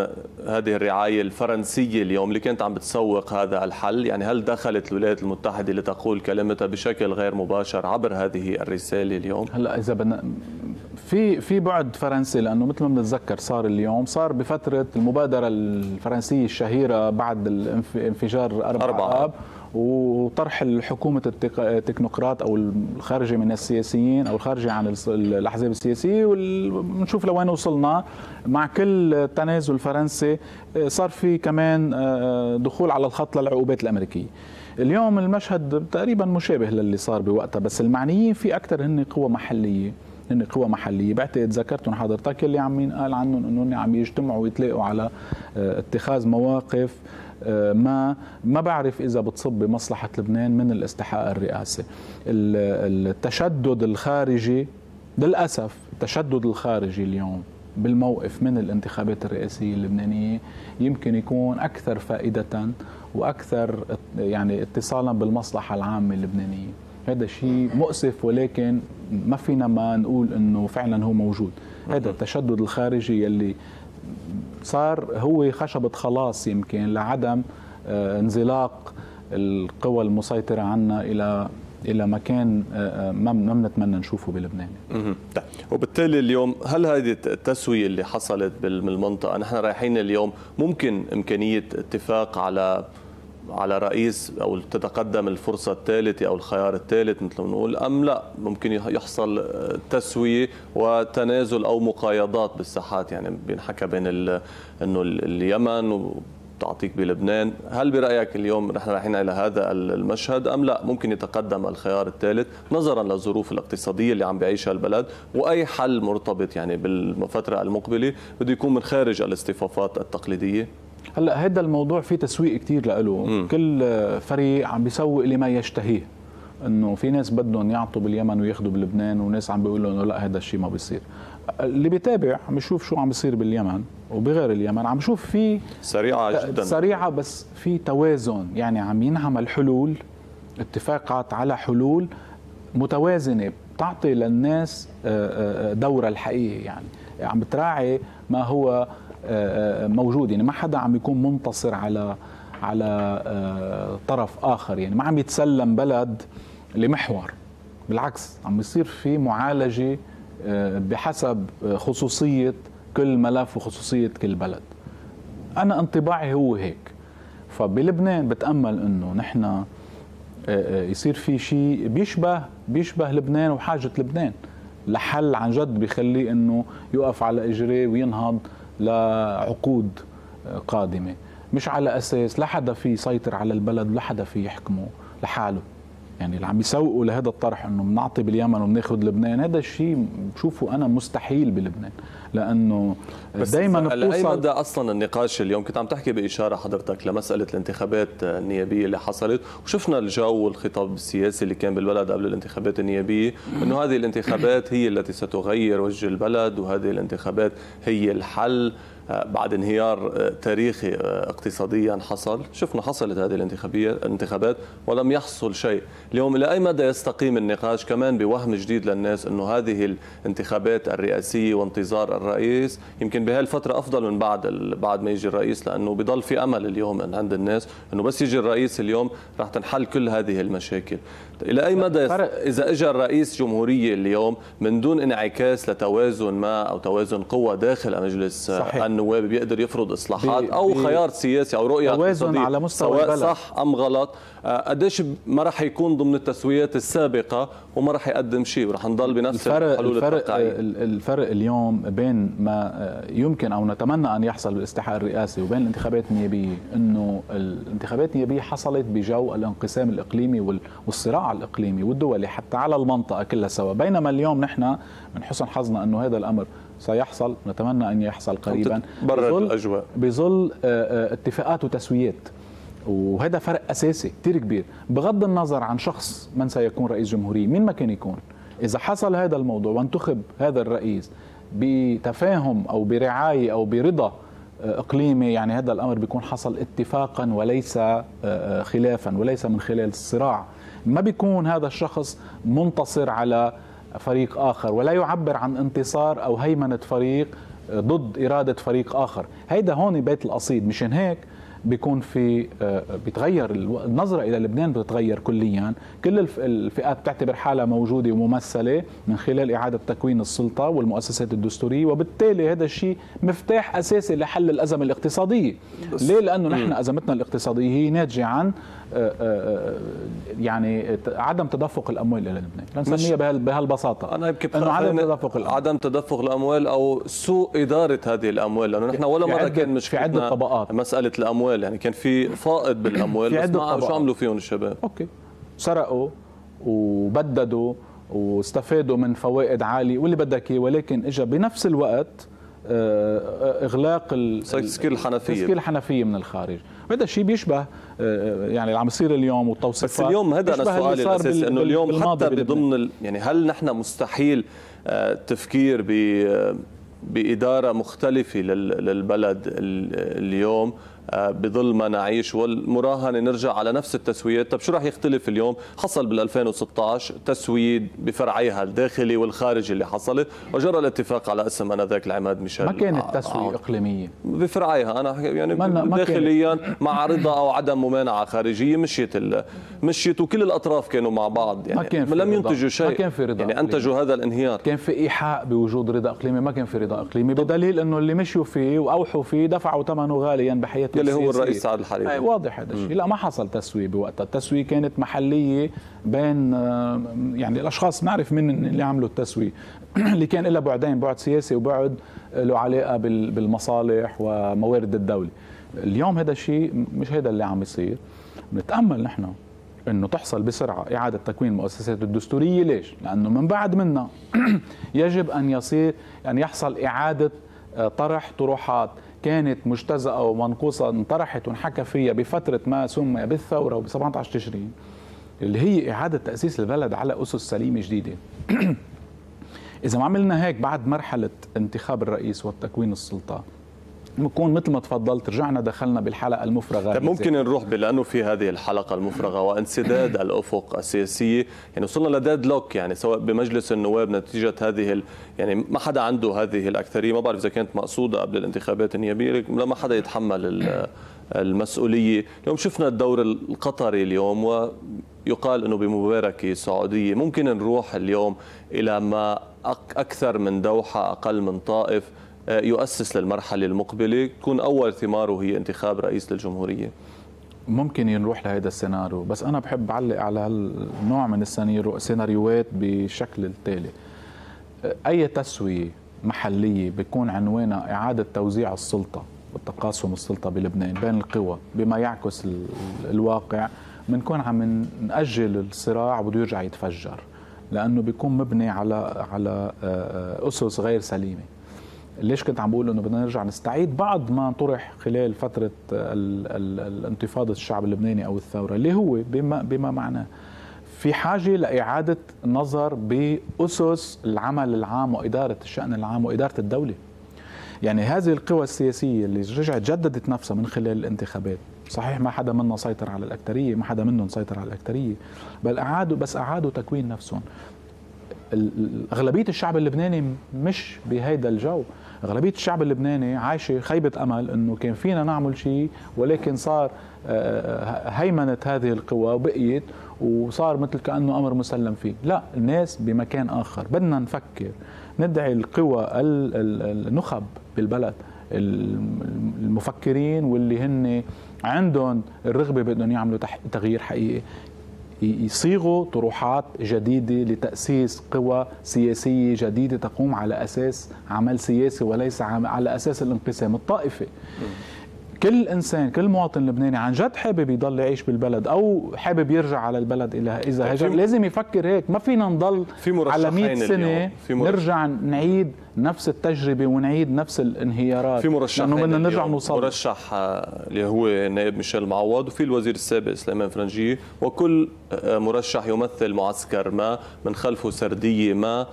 هذه الرعاية الفرنسية اليوم اللي كانت عم بتسوق هذا الحل. يعني هل دخلت الولايات المتحدة لتقول كلمتها بشكل غير مباشر عبر هذه الرسالة اليوم؟ هلا إذا بدنا في في بعد فرنسي لأنه مثل ما بنتذكر صار اليوم صار بفترة المبادرة الفرنسية الشهيرة بعد الانفجار 4 أربعة. آب. وطرح الحكومة التكنوقراط أو الخارجة من السياسيين أو الخارجة عن الأحزاب السياسية ونشوف لوين وصلنا. مع كل تنازل فرنسي صار في كمان آه، دخول على الخط للعقوبات الأمريكية. اليوم المشهد تقريبا مشابه للي صار بوقتها بس المعنيين فيه أكثر هن قوى محلية. هن قوى محلية. بعتقد ذكرتهم حضرتك اللي عم قال عنهم إنهم عم يجتمعوا ويتلاقوا على آه، اتخاذ مواقف. آه، ما ما بعرف إذا بتصب بمصلحة لبنان من الاستحقاق الرئاسي. التشدد الخارجي للأسف التشدد الخارجي اليوم بالموقف من الانتخابات الرئاسية اللبنانية يمكن يكون أكثر فائدة وأكثر يعني اتصالا بالمصلحة العامة اللبنانية. هذا شيء مؤسف ولكن ما فينا ما نقول إنه فعلا هو موجود. هذا التشدد الخارجي يلي صار هو خشبة خلاص يمكن لعدم آه، انزلاق القوى المسيطرة عنا إلى إلى مكان آه، آه، ما بنتمنى نشوفه بلبنان. طيب. وبالتالي اليوم هل هذه التسوية اللي حصلت بالمنطقة نحن رايحين اليوم ممكن إمكانية اتفاق على على رئيس أو تتقدم الفرصة الثالثة أو الخيار الثالث مثل ما نقول أم لا؟ ممكن يحصل تسوية وتنازل أو مقايضات بالساحات يعني بينحكى بين إنه اليمن تعطيك بلبنان. هل برأيك اليوم نحن رايحين إلى هذا المشهد أم لا؟ ممكن يتقدم الخيار الثالث نظرا للظروف الاقتصادية اللي عم بيعيشها البلد وأي حل مرتبط يعني بالفترة المقبلة بده يكون من خارج الاصطفافات التقليدية. هلا هذا الموضوع فيه تسويق كثير له كل فريق عم بيسوق لما يشتهيه. إنه في ناس بدهم يعطوا باليمن وياخذوا بلبنان وناس عم بيقولوا إنه لا هذا الشيء ما بيصير. اللي بيتابع عم يشوف شو عم بيصير باليمن وبغير اليمن. عم يشوف في سريعة جدا. سريعة بس في توازن. يعني عم ينعمل حلول اتفاقات على حلول متوازنة تعطي للناس دورها الحقيقي يعني. عم بتراعي ما هو موجود. يعني ما حدا عم يكون منتصر على على طرف آخر. يعني ما عم يتسلم بلد لمحور. بالعكس عم يصير في معالجة بحسب خصوصية كل ملف وخصوصية كل بلد. أنا انطباعي هو هيك. فبلبنان بتأمل إنه نحن آه، آه، يصير في شيء بيشبه بيشبه لبنان وحاجة لبنان. لحل عن جد بيخليه إنه يقف على إجريه وينهض لعقود قادمة. مش على أساس لا حدا في يسيطر على البلد ولا حدا في يحكمه لحاله. يعني اللي عم يسوقوا لهذا الطرح إنه بنعطي باليمن وبناخذ لبنان هذا الشيء بشوفه أنا مستحيل بلبنان. لأنه دائما بتوصل اي مدى أصلا النقاش اليوم كنت عم تحكي بإشارة حضرتك لمسألة الانتخابات النيابية اللي حصلت وشفنا الجو والخطاب السياسي اللي كان بالبلد قبل الانتخابات النيابية إنه هذه الانتخابات هي التي ستغير وجه البلد وهذه الانتخابات هي الحل. بعد انهيار آه، تاريخي آه، اقتصاديا حصل. شفنا حصلت هذه الانتخابات ولم يحصل شيء. اليوم إلى أي مدى يستقيم النقاش؟ كمان بوهم جديد للناس أنه هذه الانتخابات الرئاسية وانتظار الرئيس يمكن بهالفترة أفضل من بعد بعد ما يجي الرئيس لأنه بضل في أمل اليوم عند الناس أنه بس يجي الرئيس اليوم راح تنحل كل هذه المشاكل. إلى أي مدى إذا اجى الرئيس جمهورية اليوم من دون انعكاس لتوازن ما أو توازن قوة داخل مجلس صحيح. النواب بيقدر يفرض إصلاحات بي أو بي خيار سياسي أو رؤية توازن على مستوى سواء البلد. صح أم غلط. آه، قديش ما راح يكون ضمن التسويات السابقة وما راح يقدم شيء ورح نضل بنفس الفرق الحلول الفرق الفرق اليوم بين ما آه، يمكن أو نتمنى أن يحصل بالاستحقاق الرئاسي وبين الانتخابات النيابية إنه الانتخابات النيابية حصلت بجو الانقسام الإقليمي والصراع الإقليمي والدولي حتى على المنطقة كلها سوا. بينما اليوم نحن من حسن حظنا أنه هذا الأمر سيحصل نتمنى أن يحصل قريبا. بظل الأجواء. بظل آه، اتفاقات وتسويات. وهذا فرق أساسي كثير كبير. بغض النظر عن شخص من سيكون رئيس جمهورية مين ما كان يكون. إذا حصل هذا الموضوع وانتخب هذا الرئيس بتفاهم أو برعاية أو برضا آه، إقليمي يعني هذا الأمر بيكون حصل اتفاقا وليس آه، آه، خلافا وليس من خلال الصراع. ما بيكون هذا الشخص منتصر على فريق آخر ولا يعبر عن انتصار أو هيمنة فريق ضد إرادة فريق آخر. هيدا هون بيت القصيد. مشان هيك بيكون في آه، بيتغير النظرة إلى لبنان بتتغير كليا. كل الفئات بتعتبر حالها موجودة وممثلة من خلال إعادة تكوين السلطة والمؤسسات الدستورية وبالتالي هذا الشيء مفتاح أساسي لحل الأزمة الاقتصادية. ليه؟ لأنه نحن أزمتنا الاقتصادية هي ناتجة عن يعني عدم تدفق الأموال إلى لبنان. نسميها بهالبساطة. أنا يمكن إنه عدم تدفق الأموال. عدم تدفق الأموال أو سوء إدارة هذه الأموال لأنه نحن ولا مرة كان مش في عدة طبقات. مسألة الأموال يعني كان في فائض بالأموال في عدة طبقات شو عملوا فيهم الشباب؟ okay. سرقوا وبددوا واستفادوا من فوائد عالية واللي بدك إياه ولكن اجى بنفس الوقت آه، إغلاق تسكير الحنفيه تسكير الحنفيه من الخارج. وهذا الشيء بيشبه آه، يعني اللي عم يصير اليوم والتوصيفات. بس اليوم هذا أنا سؤالي الأساسي إنه اليوم حتى بضمن يعني هل نحن مستحيل التفكير آه، ب بإدارة مختلفة للبلد اليوم؟ آه، بظل ما نعيش. والمراهنه نرجع على نفس التسويات. طب شو راح يختلف اليوم؟ حصل بال 2016 تسويد بفرعيها الداخلي والخارجي اللي حصلت وجرى الاتفاق على اسم آنذاك العماد ميشيل. ما كانت تسوية إقليمية؟ بفرعيها. أنا يعني داخليا مع رضا أو عدم ممانعة خارجية. مشيت مشيت وكل الأطراف كانوا مع بعض. يعني ما كان في لم ينتجوا شيء. ما كان في رضا يعني أنتجوا هذا الانهيار. كان في إيحاء بوجود رضا إقليمي. ما كان في رضا إقليمي. بدليل إنه اللي مشوا فيه وأوحوا فيه دفعوا ثمنه غاليا بحياة اللي هو الرئيس سعد الحريري. أي واضح هذا الشيء. لا ما حصل تسويه بوقتها. التسوية كانت محلية بين آه، يعني الأشخاص نعرف من اللي عملوا التسوية. اللي كان لها بعدين بعد سياسي وبعد له علاقة بالمصالح وموارد الدولة. اليوم هذا الشيء مش هذا اللي عم يصير. بنتأمل نحن إنه تحصل بسرعة إعادة تكوين المؤسسات الدستورية. ليش؟ لأنه من بعد منا يجب أن يصير يعني يحصل إعادة آه، طرح طروحات. كانت مجتزأة ومنقوصة انطرحت وانحكى فيها بفترة ما سمي بالثورة ب 17 تشرين اللي هي إعادة تأسيس البلد على أسس سليمة جديدة. إذا ما عملنا هيك بعد مرحلة انتخاب الرئيس والتكوين السلطة بكون مثل ما تفضلت رجعنا دخلنا بالحلقة المفرغة. طيب ممكن نروح لأنه في هذه الحلقة المفرغة وانسداد الأفق السياسية. يعني وصلنا لديد لوك يعني سواء بمجلس النواب نتيجة هذه ال... يعني ما حدا عنده هذه الأكثرية. ما بعرف إذا كانت مقصودة قبل الانتخابات النيابيه ما حدا يتحمل المسؤولية. اليوم شفنا الدور القطري اليوم ويقال إنه بمباركة سعودية. ممكن نروح اليوم إلى ما أكثر من دوحة أقل من طائف. يؤسس للمرحلة المقبلة تكون أول ثماره هي انتخاب رئيس للجمهورية. ممكن نروح لهذا السيناريو بس أنا بحب أعلق على النوع من السيناريوهات بالشكل التالي. آه، أي تسوية محلية بيكون عنوانها إعادة توزيع السلطة وتقاسم السلطة بلبنان بين القوى بما يعكس الواقع بنكون عم نأجل الصراع بده يرجع يتفجر لأنه بيكون مبني على على آه، أسس غير سليمة. ليش كنت عم بقول إنه بدنا نرجع نستعيد بعض ما طرح خلال فترة الانتفاضة الشعب اللبناني أو الثورة اللي هو بما بما معناه في حاجة لإعادة النظر بأسس العمل العام وإدارة الشأن العام وإدارة الدولة. يعني هذه القوى السياسية اللي رجعت جددت نفسها من خلال الانتخابات. صحيح ما حدا منا سيطر على الأكثرية ما حدا منهم سيطر على الأكثرية بل اعادوا بس أعادوا تكوين نفسهم. أغلبية الشعب اللبناني مش بهيدا الجو. أغلبية الشعب اللبناني عايشة خيبة أمل إنه كان فينا نعمل شيء ولكن صار آه، هيمنت هذه القوى وبقيت وصار مثل كأنه أمر مسلم فيه. لا الناس بمكان آخر. بدنا نفكر ندعي القوى النخب بالبلد المفكرين واللي هن عندهم الرغبة بدهم يعملوا تغيير حقيقي. يصيغوا طروحات جديدة لتأسيس قوى سياسية جديدة تقوم على أساس عمل سياسي وليس على أساس الانقسام الطائفي. كل إنسان كل مواطن لبناني عن جد حابب يضل يعيش بالبلد أو حابب يرجع على البلد إلى إذا هجر. لازم يفكر هيك ما فينا نضل في على 100 سنة في نرجع نعيد نفس التجربة ونعيد نفس الانهيارات. في مرشح لأنه بدنا نرجع نوصل. مرشح آه، اللي هو النائب ميشيل معوض وفي الوزير السابق سليمان فرنجي وكل آه، مرشح يمثل معسكر ما من خلفه سردية ما.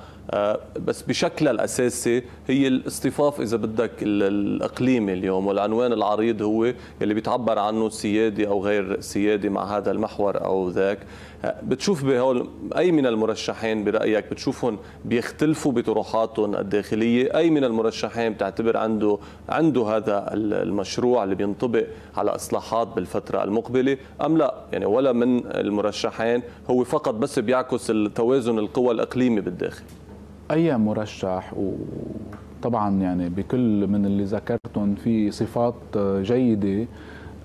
بس بشكلها الأساسي هي الاصطفاف إذا بدك الإقليمي اليوم والعنوان العريض هو اللي بيتعبر عنه سيادي أو غير سيادي مع هذا المحور أو ذاك. آه، بتشوف بهول أي من المرشحين برأيك بتشوفهم بيختلفوا بطروحاتهم الداخلية؟ أي من المرشحين بتعتبر عنده عنده هذا المشروع اللي بينطبق على إصلاحات بالفترة المقبلة؟ أم لا؟ يعني ولا من المرشحين هو فقط بس بيعكس التوازن القوى الإقليمي بالداخل. أي مرشح؟ وطبعا يعني بكل من اللي ذكرتهم في صفات جيدة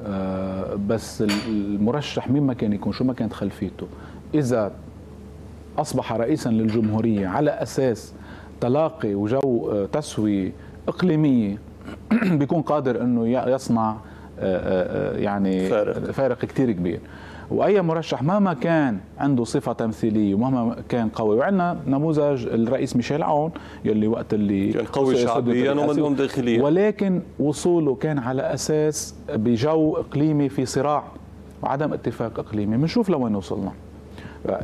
آه، بس المرشح مين ما كان يكون؟ شو ما كانت خلفيته؟ إذا أصبح رئيسا للجمهورية على أساس تلاقي وجو آه، تسوية إقليمية بيكون قادر إنه يصنع آه، يعني فارق, فارق كثير كبير. وأي مرشح مهما كان عنده صفة تمثيلية ومهما كان قوي. وعندنا نموذج الرئيس ميشيل عون يلي وقت اللي كان قوي شعبيا ومنهم داخليا. ولكن وصوله كان على أساس بجو إقليمي في صراع وعدم اتفاق إقليمي. بنشوف لوين وصلنا.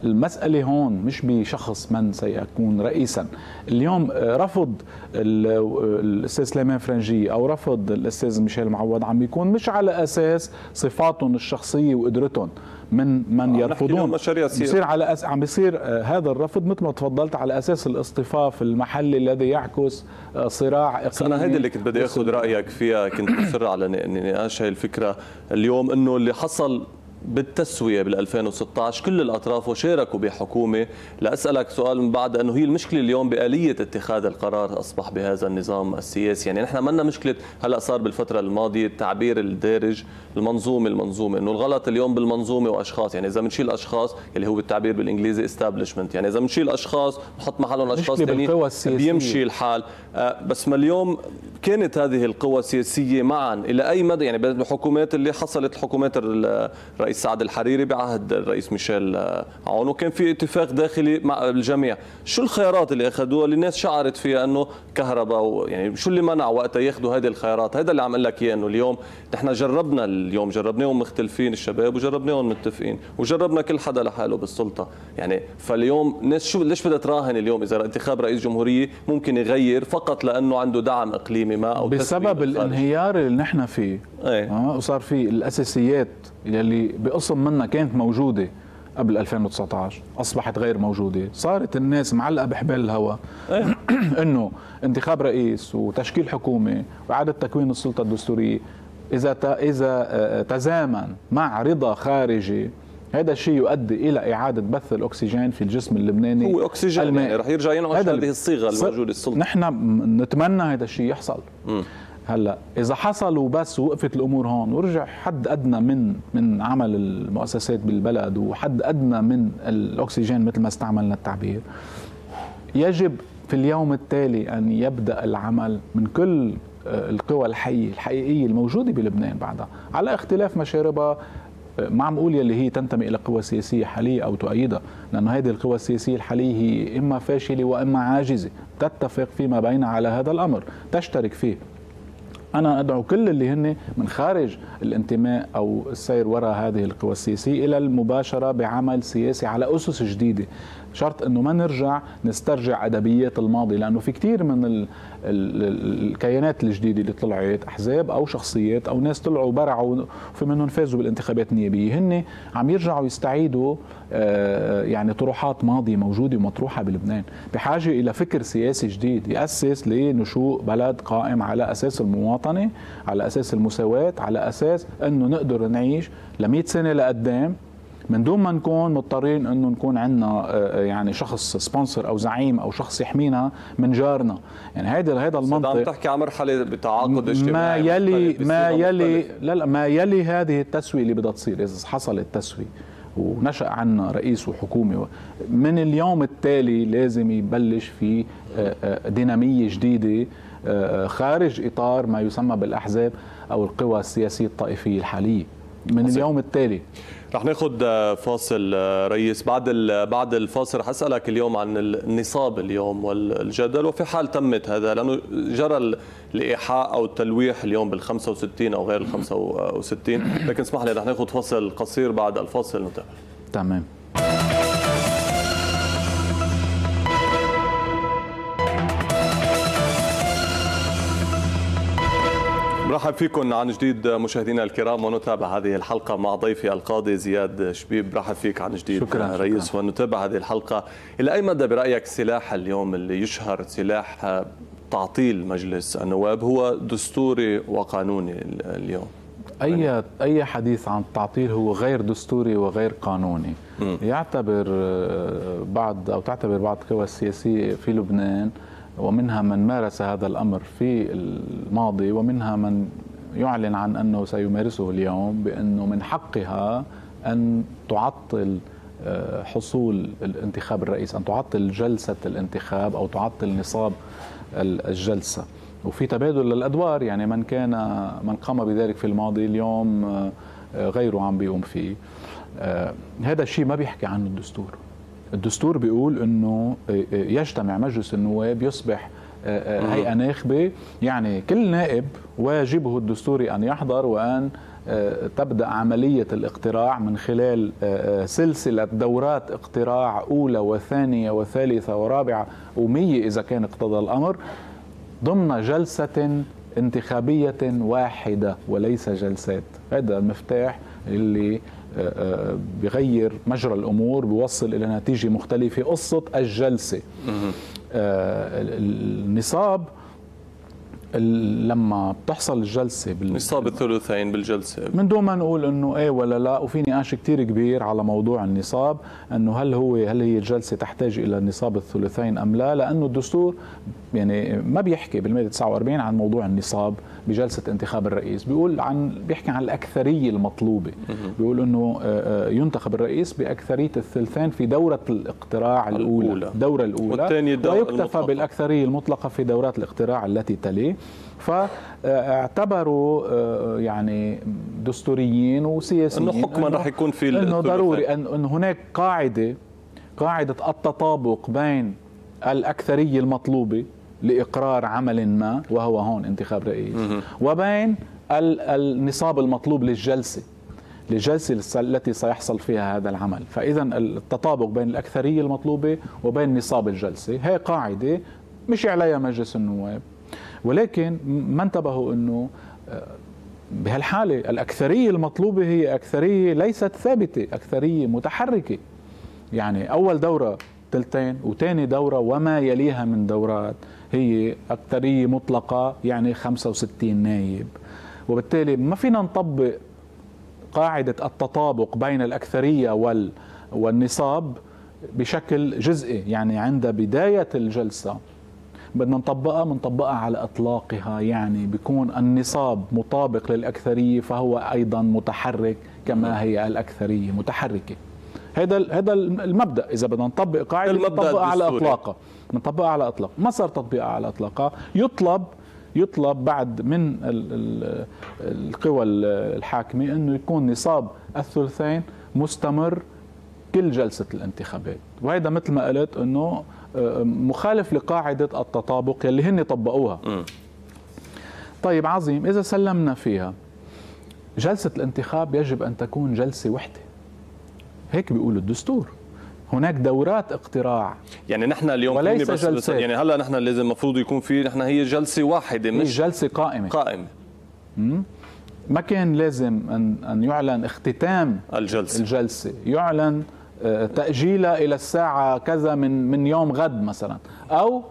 المسألة هون مش بشخص من سيكون رئيسا. اليوم رفض الأستاذ سليمان فرنجي أو رفض الأستاذ ميشيل معوض عم بيكون مش على أساس صفاتهم الشخصية وقدرتهم من من يرفضون. بصير على أس... عم بيصير آه، هذا الرفض مثل ما تفضلت على أساس الاصطفاف المحلي الذي يعكس آه، صراع إقليمي. أنا هيدي اللي كنت بدي آخذ رأيك فيها كنت مصر على نقاش هاي الفكرة. اليوم إنه اللي حصل بالتسوية بال 2016 كل الأطراف وشاركوا بحكومة لأسألك سؤال من بعد أنه هي المشكلة اليوم بآلية اتخاذ القرار أصبح بهذا النظام السياسي. يعني نحن منا مشكلة هلأ صار بالفترة الماضية التعبير الدارج المنظومة المنظومة إنه الغلط اليوم بالمنظومة وأشخاص. يعني إذا بنشيل أشخاص اللي هو بالتعبير بالإنجليزي استابلشمنت يعني إذا بنشيل أشخاص نحط محلهم أشخاص ثانيين بيمشي الحال. آه، بس ما اليوم كانت هذه القوى السياسية معا؟ إلى أي مدى؟ يعني بالحكومات اللي حصلت الحكومات الرئيسيه الرئيس سعد الحريري بعهد الرئيس ميشيل عون وكان في اتفاق داخلي مع الجميع. شو الخيارات اللي أخذوها؟ اللي الناس شعرت فيها أنه كهرباء يعني شو اللي منع وقتها ياخذوا هذه الخيارات؟ هذا اللي عم أقول لك إياه إنه اليوم نحن جربنا اليوم جربناهم مختلفين الشباب وجربناهم متفقين وجربنا كل حدا لحاله بالسلطة. يعني فاليوم الناس شو ليش بدها تراهن اليوم؟ إذا انتخاب رئيس جمهورية ممكن يغير فقط لأنه عنده دعم إقليمي ما أو بسبب الانهيار اللي نحن فيه. إيه؟ آه وصار في الأساسيات اللي بقسم منها كانت موجودة قبل 2019 أصبحت غير موجودة. صارت الناس معلقة بحبال الهواء إيه؟ إنه انتخاب رئيس وتشكيل حكومة وإعادة تكوين السلطة الدستورية إذا إذا آه، تزامن مع رضا خارجي هذا الشيء يؤدي إلى إعادة بث الأكسجين في الجسم اللبناني هو أكسجين يعني رح يرجع ينعش هذه الصيغة الموجودة السلطة. نحن نتمنى هذا الشيء يحصل. م. هلا إذا حصل وبس وقفت الأمور هون ورجع حد أدنى من من عمل المؤسسات بالبلد وحد أدنى من الأكسجين مثل ما استعملنا التعبير. يجب في اليوم التالي أن يبدأ العمل من كل آه، القوى الحية الحقيقية الموجودة بلبنان بعدها. على اختلاف مشاربها ما عم أقول يلي هي تنتمي إلى قوى سياسية حالية أو تؤيدها لأنه هذه القوى السياسية الحالية هي إما فاشلة وإما عاجزة تتفق فيما بينها على هذا الأمر تشترك فيه. أنا أدعو كل اللي هن من خارج الانتماء أو السير وراء هذه القوى السياسية إلى المباشرة بعمل سياسي على أسس جديدة. شرط إنه ما نرجع نسترجع أدبيات الماضي لأنه في كثير من ال ال الكيانات الجديدة اللي طلعت أحزاب أو شخصيات أو ناس طلعوا برعوا في منهم فازوا بالانتخابات النيابية. هن عم يرجعوا يستعيدوا آه، يعني طروحات ماضية موجودة ومطروحة بلبنان بحاجة إلى فكر سياسي جديد يأسس لنشوء بلد قائم على أساس المواطنة على أساس المساواة على أساس إنه نقدر نعيش ل 100 سنة لقدام من دون ما نكون مضطرين إنه نكون عندنا آه، آه، يعني شخص سبونسر أو زعيم أو شخص يحمينا من جارنا. يعني هذا هذا المنطق عم تحكي عن مرحلة بتعاقد اجتماعي ما يلي ما يلي لا لا ما يلي هذه التسوية اللي بدها تصير إذا حصلت تسوية ونشأ عنا رئيس وحكومة من اليوم التالي لازم يبلش في آه، دينامية جديدة خارج إطار ما يسمى بالأحزاب أو القوى السياسية الطائفية الحالية. من اليوم التالي. رح ناخذ فاصل رئيس. بعد بعد الفاصل رح أسألك اليوم عن النصاب اليوم والجدل وفي حال تمت هذا لأنه جرى الإيحاء أو التلويح اليوم بال 65 أو غير ال 65 لكن اسمح لي رح ناخذ فاصل قصير بعد الفاصل نتابع تمام. مرحب فيكم عن جديد مشاهدينا الكرام ونتابع هذه الحلقة مع ضيفي القاضي زياد شبيب مرحب فيك عن جديد شكرا رئيس شكرا. ونتابع هذه الحلقة إلى أي مدى برأيك سلاح اليوم اللي يشهر سلاح تعطيل مجلس النواب هو دستوري وقانوني اليوم أي أي حديث عن التعطيل هو غير دستوري وغير قانوني م. يعتبر بعض أو تعتبر بعض القوى السياسية في لبنان ومنها من مارس هذا الأمر في الماضي ومنها من يعلن عن أنه سيمارسه اليوم بأنه من حقها أن تعطل آه، حصول الانتخاب الرئيس أن تعطل جلسة الانتخاب أو تعطل نصاب الجلسة. وفي تبادل للادوار يعني من كان من قام بذلك في الماضي اليوم آه، غيره عم بيقوم فيه. آه، هذا الشيء ما بيحكي عنه الدستور. الدستور بيقول إنه آه، آه، يجتمع مجلس النواب يصبح آه، هيئة ناخبة. يعني كل نائب واجبه الدستوري أن يحضر وأن تبدأ عملية الاقتراع من خلال سلسلة دورات اقتراع أولى وثانية وثالثة ورابعة ومية إذا كان اقتضى الأمر ضمن جلسة انتخابية واحدة وليس جلسات. هذا المفتاح اللي بغير مجرى الأمور بيوصل إلى نتيجة مختلفة. قصة الجلسة. آه، النصاب لما بتحصل الجلسة بال... نصاب الثلثين بالجلسة. من دون ما نقول إنه إيه ولا لا وفي نقاش كثير كبير على موضوع النصاب إنه هل هو هل هي الجلسة تحتاج إلى نصاب الثلثين أم لا؟ لأنه الدستور يعني ما بيحكي بالماده 49 عن موضوع النصاب. بجلسة انتخاب الرئيس بيقول عن بيحكي عن الأكثرية المطلوبة. بيقول إنه آه، آه، ينتخب الرئيس بأكثرية الثلثين في دورة الاقتراع الأولى الدورة الاولى ويكتفى بالأكثرية المطلقة في دورات الاقتراع التي تليه. فاعتبروا آه، يعني دستوريين وسياسيين إنه حكما رح يكون في إنه ضروري إن هناك قاعدة قاعدة التطابق بين الأكثرية المطلوبة لإقرار عمل ما وهو هون انتخاب رئيس. وبين النصاب المطلوب للجلسة للجلسة التي سيحصل فيها هذا العمل. فإذا التطابق بين الأكثرية المطلوبة وبين نصاب الجلسة هي قاعدة مش عليها مجلس النواب. ولكن ما انتبهوا أنه آه، بهالحالة الأكثرية المطلوبة هي أكثرية ليست ثابتة أكثرية متحركة. يعني أول دورة ثلثين وثاني دورة وما يليها من دورات. هي أكثرية مطلقة يعني 65 نايب. وبالتالي ما فينا نطبق قاعدة التطابق بين الأكثرية وال والنصاب بشكل جزئي يعني عند بداية الجلسة. بدنا نطبقها بنطبقها على إطلاقها يعني بيكون النصاب مطابق للأكثرية فهو أيضا متحرك كما هي الأكثرية متحركة. هذا هذا المبدأ. إذا بدنا نطبق قاعدة نطبقها على إطلاقها. نطبقها على إطلاق. ما صار تطبيقها على إطلاقها. يطلب يطلب بعد من القوى الحاكمة إنه يكون نصاب الثلثين مستمر كل جلسة الانتخابات. وهذا مثل ما قلت إنه آه، مخالف لقاعدة التطابق يلي هن طبقوها. طيب عظيم. إذا سلمنا فيها جلسة الانتخاب يجب أن تكون جلسة وحدة. هيك بيقول الدستور. هناك دورات اقتراع. يعني نحن اليوم وليس بس جلسات. يعني هلا نحن لازم المفروض يكون في نحن هي جلسة واحدة مش جلسة قائمة. قائمة. ما كان لازم ان أن يعلن اختتام الجلسة. الجلسة. يعلن آه، تأجيلها إلى الساعة كذا من من يوم غد مثلا. أو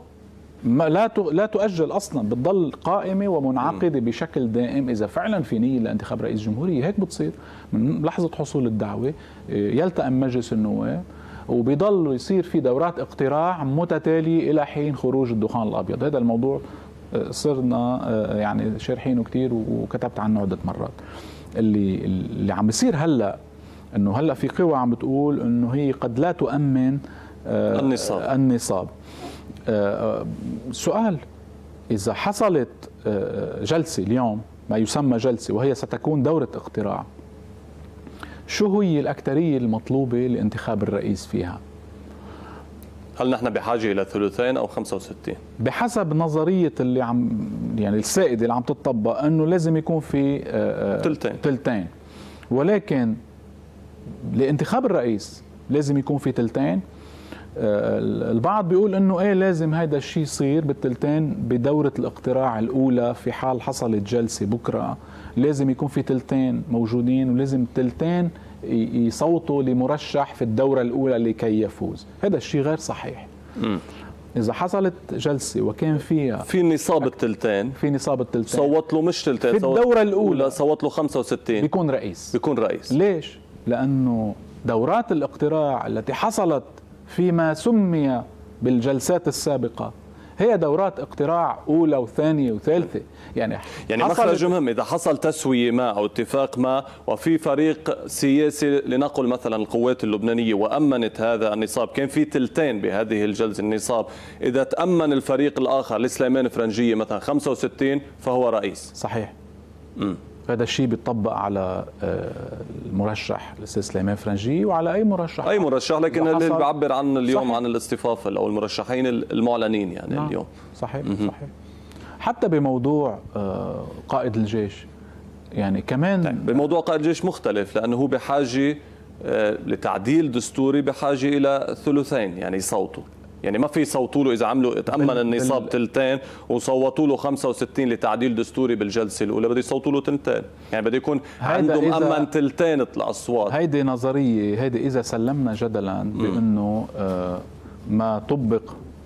لا لا تؤجل أصلا بتضل قائمه ومنعقده بشكل دائم. إذا فعلا في نية لانتخاب رئيس جمهورية هيك بتصير. من لحظة حصول الدعوة آه، يلتئم مجلس النواب وبيضل يصير في دورات اقتراع متتالية إلى حين خروج الدخان الأبيض. هذا الموضوع آه، صرنا آه، يعني شارحينه كثير وكتبت عنه عدة مرات. اللي اللي عم بيصير هلأ إنه هلأ في قوى عم بتقول إنه هي قد لا تؤمن النصاب. النصاب. سؤال. إذا حصلت جلسة اليوم ما يسمى جلسة وهي ستكون دورة اقتراع شو هي الأكثرية المطلوبة لانتخاب الرئيس فيها؟ هل نحن بحاجة إلى ثلثين أو 65 بحسب نظرية اللي عم يعني السائدة اللي عم تطبق أنه لازم يكون في ثلثين. ثلثين. ولكن لانتخاب الرئيس لازم يكون في ثلثين. البعض بيقول إنه إيه لازم هذا الشيء يصير بالثلثين بدورة الاقتراع الأولى في حال حصلت جلسة بكرة. لازم يكون في تلتين موجودين ولازم تلتين يصوتوا لمرشح في الدورة الأولى لكي يفوز. هذا الشيء غير صحيح. م. إذا حصلت جلسة وكان فيها في نصاب التلتين. في نصاب التلتين. صوت له مش تلتين في الدورة الأولى. صوت له 65 بيكون رئيس. بيكون رئيس. ليش؟ لأنه دورات الاقتراع التي حصلت فيما سمي بالجلسات السابقة. هي دورات اقتراع أولى وثانية وثالثة. يعني يعني مخرج مهم إذا حصل تسوية ما أو اتفاق ما وفي فريق سياسي لنقل مثلا القوات اللبنانية وأمنت هذا النصاب. كان في تلتين بهذه الجلسة النصاب. إذا تأمن الفريق الآخر لسليمان فرنجية مثلا 65 فهو رئيس. صحيح. امم هذا الشيء بيطبق على آه، المرشح الأستاذ سليمان فرنجي وعلى أي مرشح؟ أي مرشح لكن اللي بيعبر عن اليوم صحيح. عن الاصطفاف أو المرشحين المعلنين يعني نعم. اليوم. صحيح م صحيح. حتى بموضوع آه، قائد الجيش يعني كمان طيب بموضوع قائد الجيش مختلف لأنه هو بحاجة آه، لتعديل دستوري بحاجة إلى ثلثين يعني صوته. يعني ما في يصوتوا له إذا عملوا تامن النصاب تلتين وصوتوا له 65 لتعديل دستوري بالجلسة الأولى بده يصوتوا له تلتين. يعني بده يكون عنده مأمن تلتين الاصوات هيدي نظرية هيدي إذا سلمنا جدلا بأنه آه ما طبق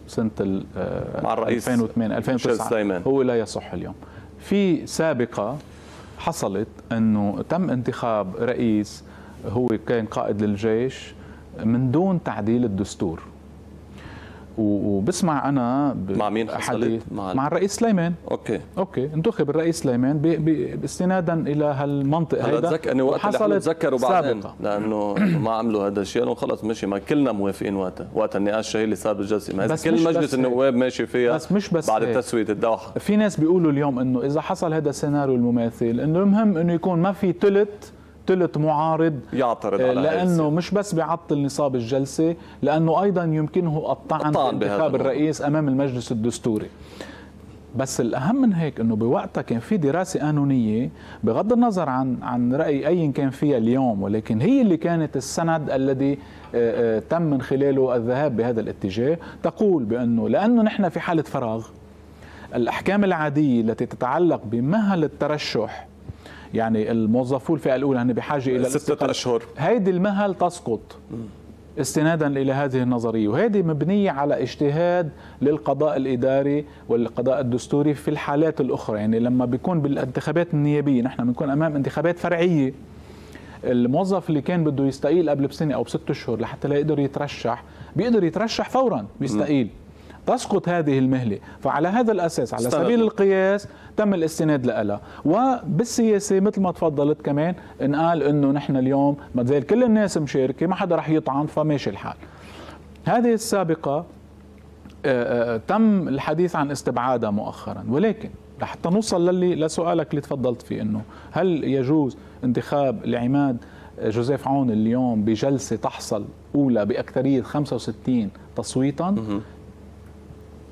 سنة آه مع الرئيس 2008 2009 هو لا يصح اليوم. في سابقة حصلت أنه تم انتخاب رئيس هو كان قائد للجيش من دون تعديل الدستور. وبسمع أنا مع مين حصلت؟ مع, مع الرئيس سليمان. okay. okay. انتخب الرئيس سليمان استنادا إلى هالمنطق هذا اتذكر انه وقت اللي تذكروا بعدين لأنه ما عملوا هذا الشيء. لأنه خلص مشي. ما كلنا موافقين وقتها. وقت النقاش اللي صار بالجلسة. ما كل مجلس النواب ماشي فيها بس مش بس بعد تسويه الدوحه في ناس بيقولوا اليوم إنه إذا حصل هذا السيناريو المماثل إنه المهم إنه يكون ما في ثلث ثلث معارض يعترض على لأنه مش بس بيعطل نصاب الجلسة لأنه أيضا يمكنه الطعن في انتخاب الرئيس أمام المجلس الدستوري. بس الأهم من هيك إنه بوقتها كان في دراسة قانونية بغض النظر عن عن رأي أي كان فيها اليوم ولكن هي اللي كانت السند الذي تم من خلاله الذهاب بهذا الاتجاه. تقول بأنه لأنه نحن في حالة فراغ الأحكام العادية التي تتعلق بمهل الترشح يعني الموظفو الفئة الأولى هن بحاجة إلى ستة أشهر. هيدي المهل تسقط استنادا إلى هذه النظرية وهذه مبنية على اجتهاد للقضاء الإداري والقضاء الدستوري في الحالات الأخرى. يعني لما بيكون بالانتخابات النيابية نحن بنكون أمام انتخابات فرعية الموظف اللي كان بده يستقيل قبل بسنة أو بست أشهر لحتى لا يقدر يترشح بيقدر يترشح فورا بيستقيل. تسقط هذه المهلة. فعلى هذا الأساس على سبيل القياس تم الاستناد لها. وبالسياسة مثل ما تفضلت كمان انقال إنه نحن اليوم ما زال كل الناس مشاركة ما حدا رح يطعن فماشي الحال. هذه السابقة آه، آه، تم الحديث عن استبعادها مؤخرا. ولكن لحتى نوصل للي لسؤالك اللي تفضلت فيه إنه هل يجوز انتخاب العماد جوزيف عون اليوم بجلسة تحصل أولى بأكثرية 65 تصويتا؟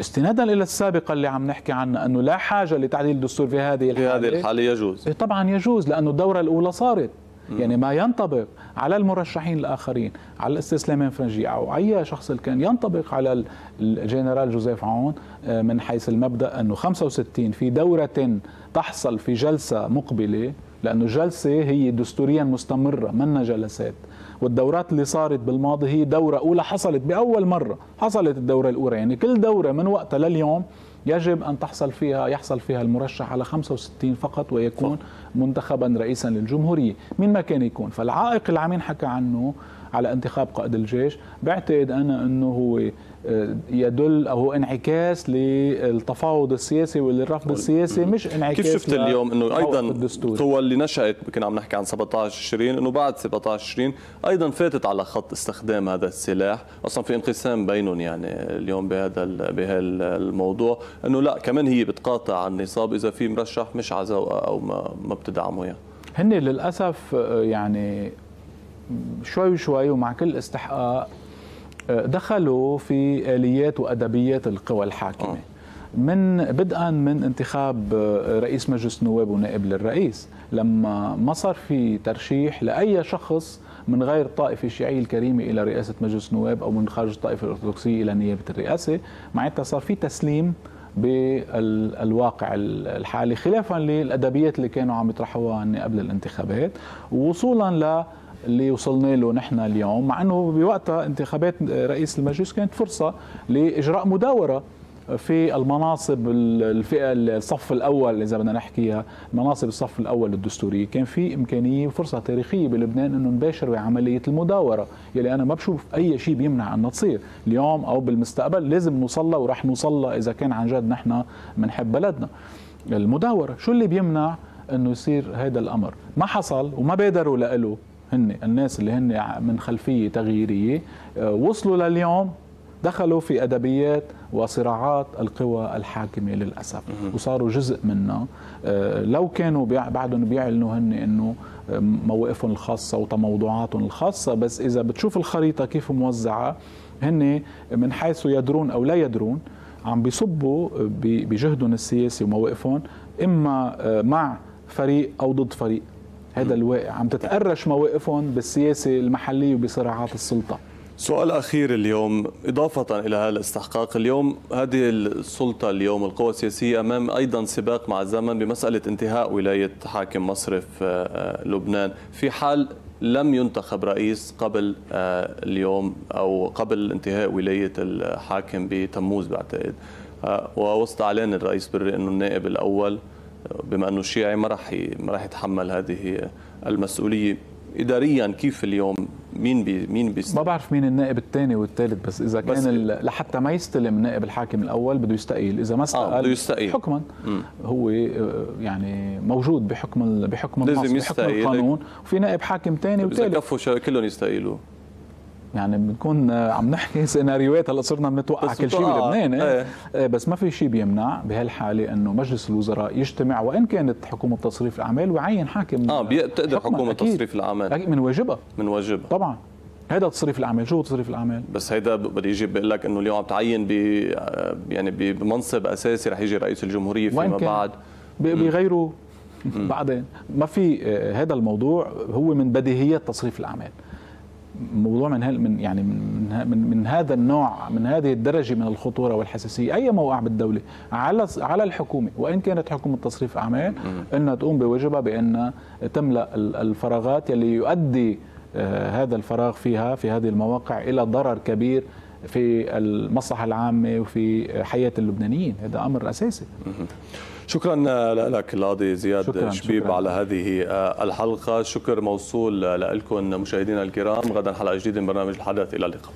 استنادا إلى السابقة اللي عم نحكي عنها أنه لا حاجة لتعديل الدستور في هذه الحاله في هذه الحالة. يجوز. إيه طبعا يجوز لأنه الدورة الأولى صارت. يعني ما ينطبق على المرشحين الآخرين على الاستاذ سليمان فرنجي أو أي شخص كان ينطبق على الجنرال جوزيف عون آه، من حيث المبدأ أنه 65 في دورة تحصل في جلسة مقبلة لأنه الجلسه هي دستوريا مستمرة منا جلسات والدورات اللي صارت بالماضي هي دورة أولى حصلت بأول مرة حصلت الدورة الأولى. يعني كل دورة من وقتها لليوم يجب أن تحصل فيها يحصل فيها المرشح على 65 فقط ويكون منتخبا رئيسا للجمهورية. مين ما كان يكون؟ فالعائق اللي عم ينحكى عنه على انتخاب قائد الجيش بعتقد أنا أنه هو يدل أو هو انعكاس للتفاوض السياسي وللرفض السياسي مش انعكاس كيف شفت اليوم إنه أيضا القوى اللي نشأت كنا عم نحكي عن 17 20 إنه بعد 17 20 أيضا فاتت على خط استخدام هذا السلاح. أصلا في انقسام بينهم يعني اليوم بهذا بهذا الموضوع إنه لا كمان هي بتقاطع النصاب إذا في مرشح مش عزوقه أو ما ما بتدعمه يعني هن للأسف آه، يعني شوي شوي ومع كل استحقاق دخلوا في آليات وأدبيات القوى الحاكمة. من بدءا من انتخاب رئيس مجلس النواب ونائب للرئيس لما ما صار في ترشيح لأي شخص من غير الطائفة الشيعية الكريمة إلى رئاسة مجلس النواب أو من خارج الطائفة الأرثوذكسية إلى نيابة الرئاسة معناتها صار في تسليم بالواقع الحالي خلافا للأدبيات اللي كانوا عم يطرحوها قبل الانتخابات ووصولا اللي وصلنا له نحن اليوم مع إنه بوقتها انتخابات رئيس المجلس كانت فرصة لإجراء مداورة في المناصب الفئة الصف الأول إذا بدنا نحكيها مناصب الصف الأول الدستوري كان في إمكانية وفرصة تاريخية بلبنان إنه نباشر بعملية المداورة يلي أنا ما بشوف أي شيء بيمنع انها تصير اليوم أو بالمستقبل. لازم نوصل ورح نوصل إذا كان عن جد نحن بنحب بلدنا. المداورة شو اللي بيمنع إنه يصير هذا الأمر؟ ما حصل وما بادروا له هن الناس اللي هن من خلفية تغييرية آه، وصلوا لليوم دخلوا في أدبيات وصراعات القوى الحاكمة للأسف وصاروا جزء منها. آه، لو كانوا بعدهم بيعلنوا هن إنه آه، مواقفهم الخاصة وتموضعاتهم الخاصة بس إذا بتشوف الخريطة كيف موزعة هن من حيث يدرون أو لا يدرون عم بيصبوا بجهدهم السياسي ومواقفهم إما مع فريق أو ضد فريق. هذا الواقع عم تتقرش مواقفهم بالسياسة المحلية وبصراعات السلطة. سؤال أخير اليوم إضافة إلى هذا الاستحقاق اليوم هذه السلطة اليوم القوى السياسية أمام أيضا سباق مع الزمن بمسألة انتهاء ولاية حاكم مصرف آه، آه، لبنان. في حال لم ينتخب رئيس قبل آه، اليوم أو قبل انتهاء ولاية الحاكم بتموز بعتقد ووسط إعلان الرئيس بري أنه النائب الأول بما أنه شيعي ما راح ما راح يتحمل هذه المسؤولية. اداريا كيف اليوم؟ مين بي مين بيستلم؟ ما بعرف مين النائب الثاني والثالث بس إذا بس كان لحتى ما يستلم نائب الحاكم الأول بده يستقيل. إذا ما استقال بده يستقيل. حكما. هو آه، يعني موجود بحكم بحكم لازم النص بحكم يستقيل. القانون وفي نائب حاكم ثاني إذا وثالث كفوا شا- كلهم يستقيلوا. يعني بنكون آه، عم نحكي سيناريوهات هلا صرنا بنتوقع كل شيء. بلبنان إيه. إيه. آه، بس ما في شيء بيمنع بهالحالة إنه مجلس الوزراء يجتمع وإن كانت حكومة تصريف الأعمال ويعين حاكم آه بتقدر حكماً، حكومة أكيد. تصريف الأعمال من واجبها من واجبها طبعا هذا تصريف الأعمال شو هو تصريف الأعمال بس هيدا ب- بده يجي بيقول لك إنه اليوم عم تعين ب يعني ب- بمنصب أساسي رح يجي رئيس الجمهورية فيما؟ بعد بي- بيغيروا بعدين ما في آه، هذا الموضوع هو من بديهيات تصريف الأعمال موضوع من من يعني من من, من هذا النوع من هذه الدرجة من الخطورة والحساسية أي موقع بالدولة على على الحكومة. وإن كانت حكومة تصريف أعمال إنها تقوم بواجبها بأن تملأ ال- الفراغات يلي يؤدي آه، هذا الفراغ فيها في هذه المواقع إلى ضرر كبير في المصلحة العامة وفي حياة اللبنانيين. هذا أمر أساسي. شكرا لك القاضي زياد شكرا شبيب شكرا. على هذه آه، الحلقة. شكر موصول لكم مشاهدينا الكرام. غدا حلقة جديدة من برنامج الحدث. إلى اللقاء.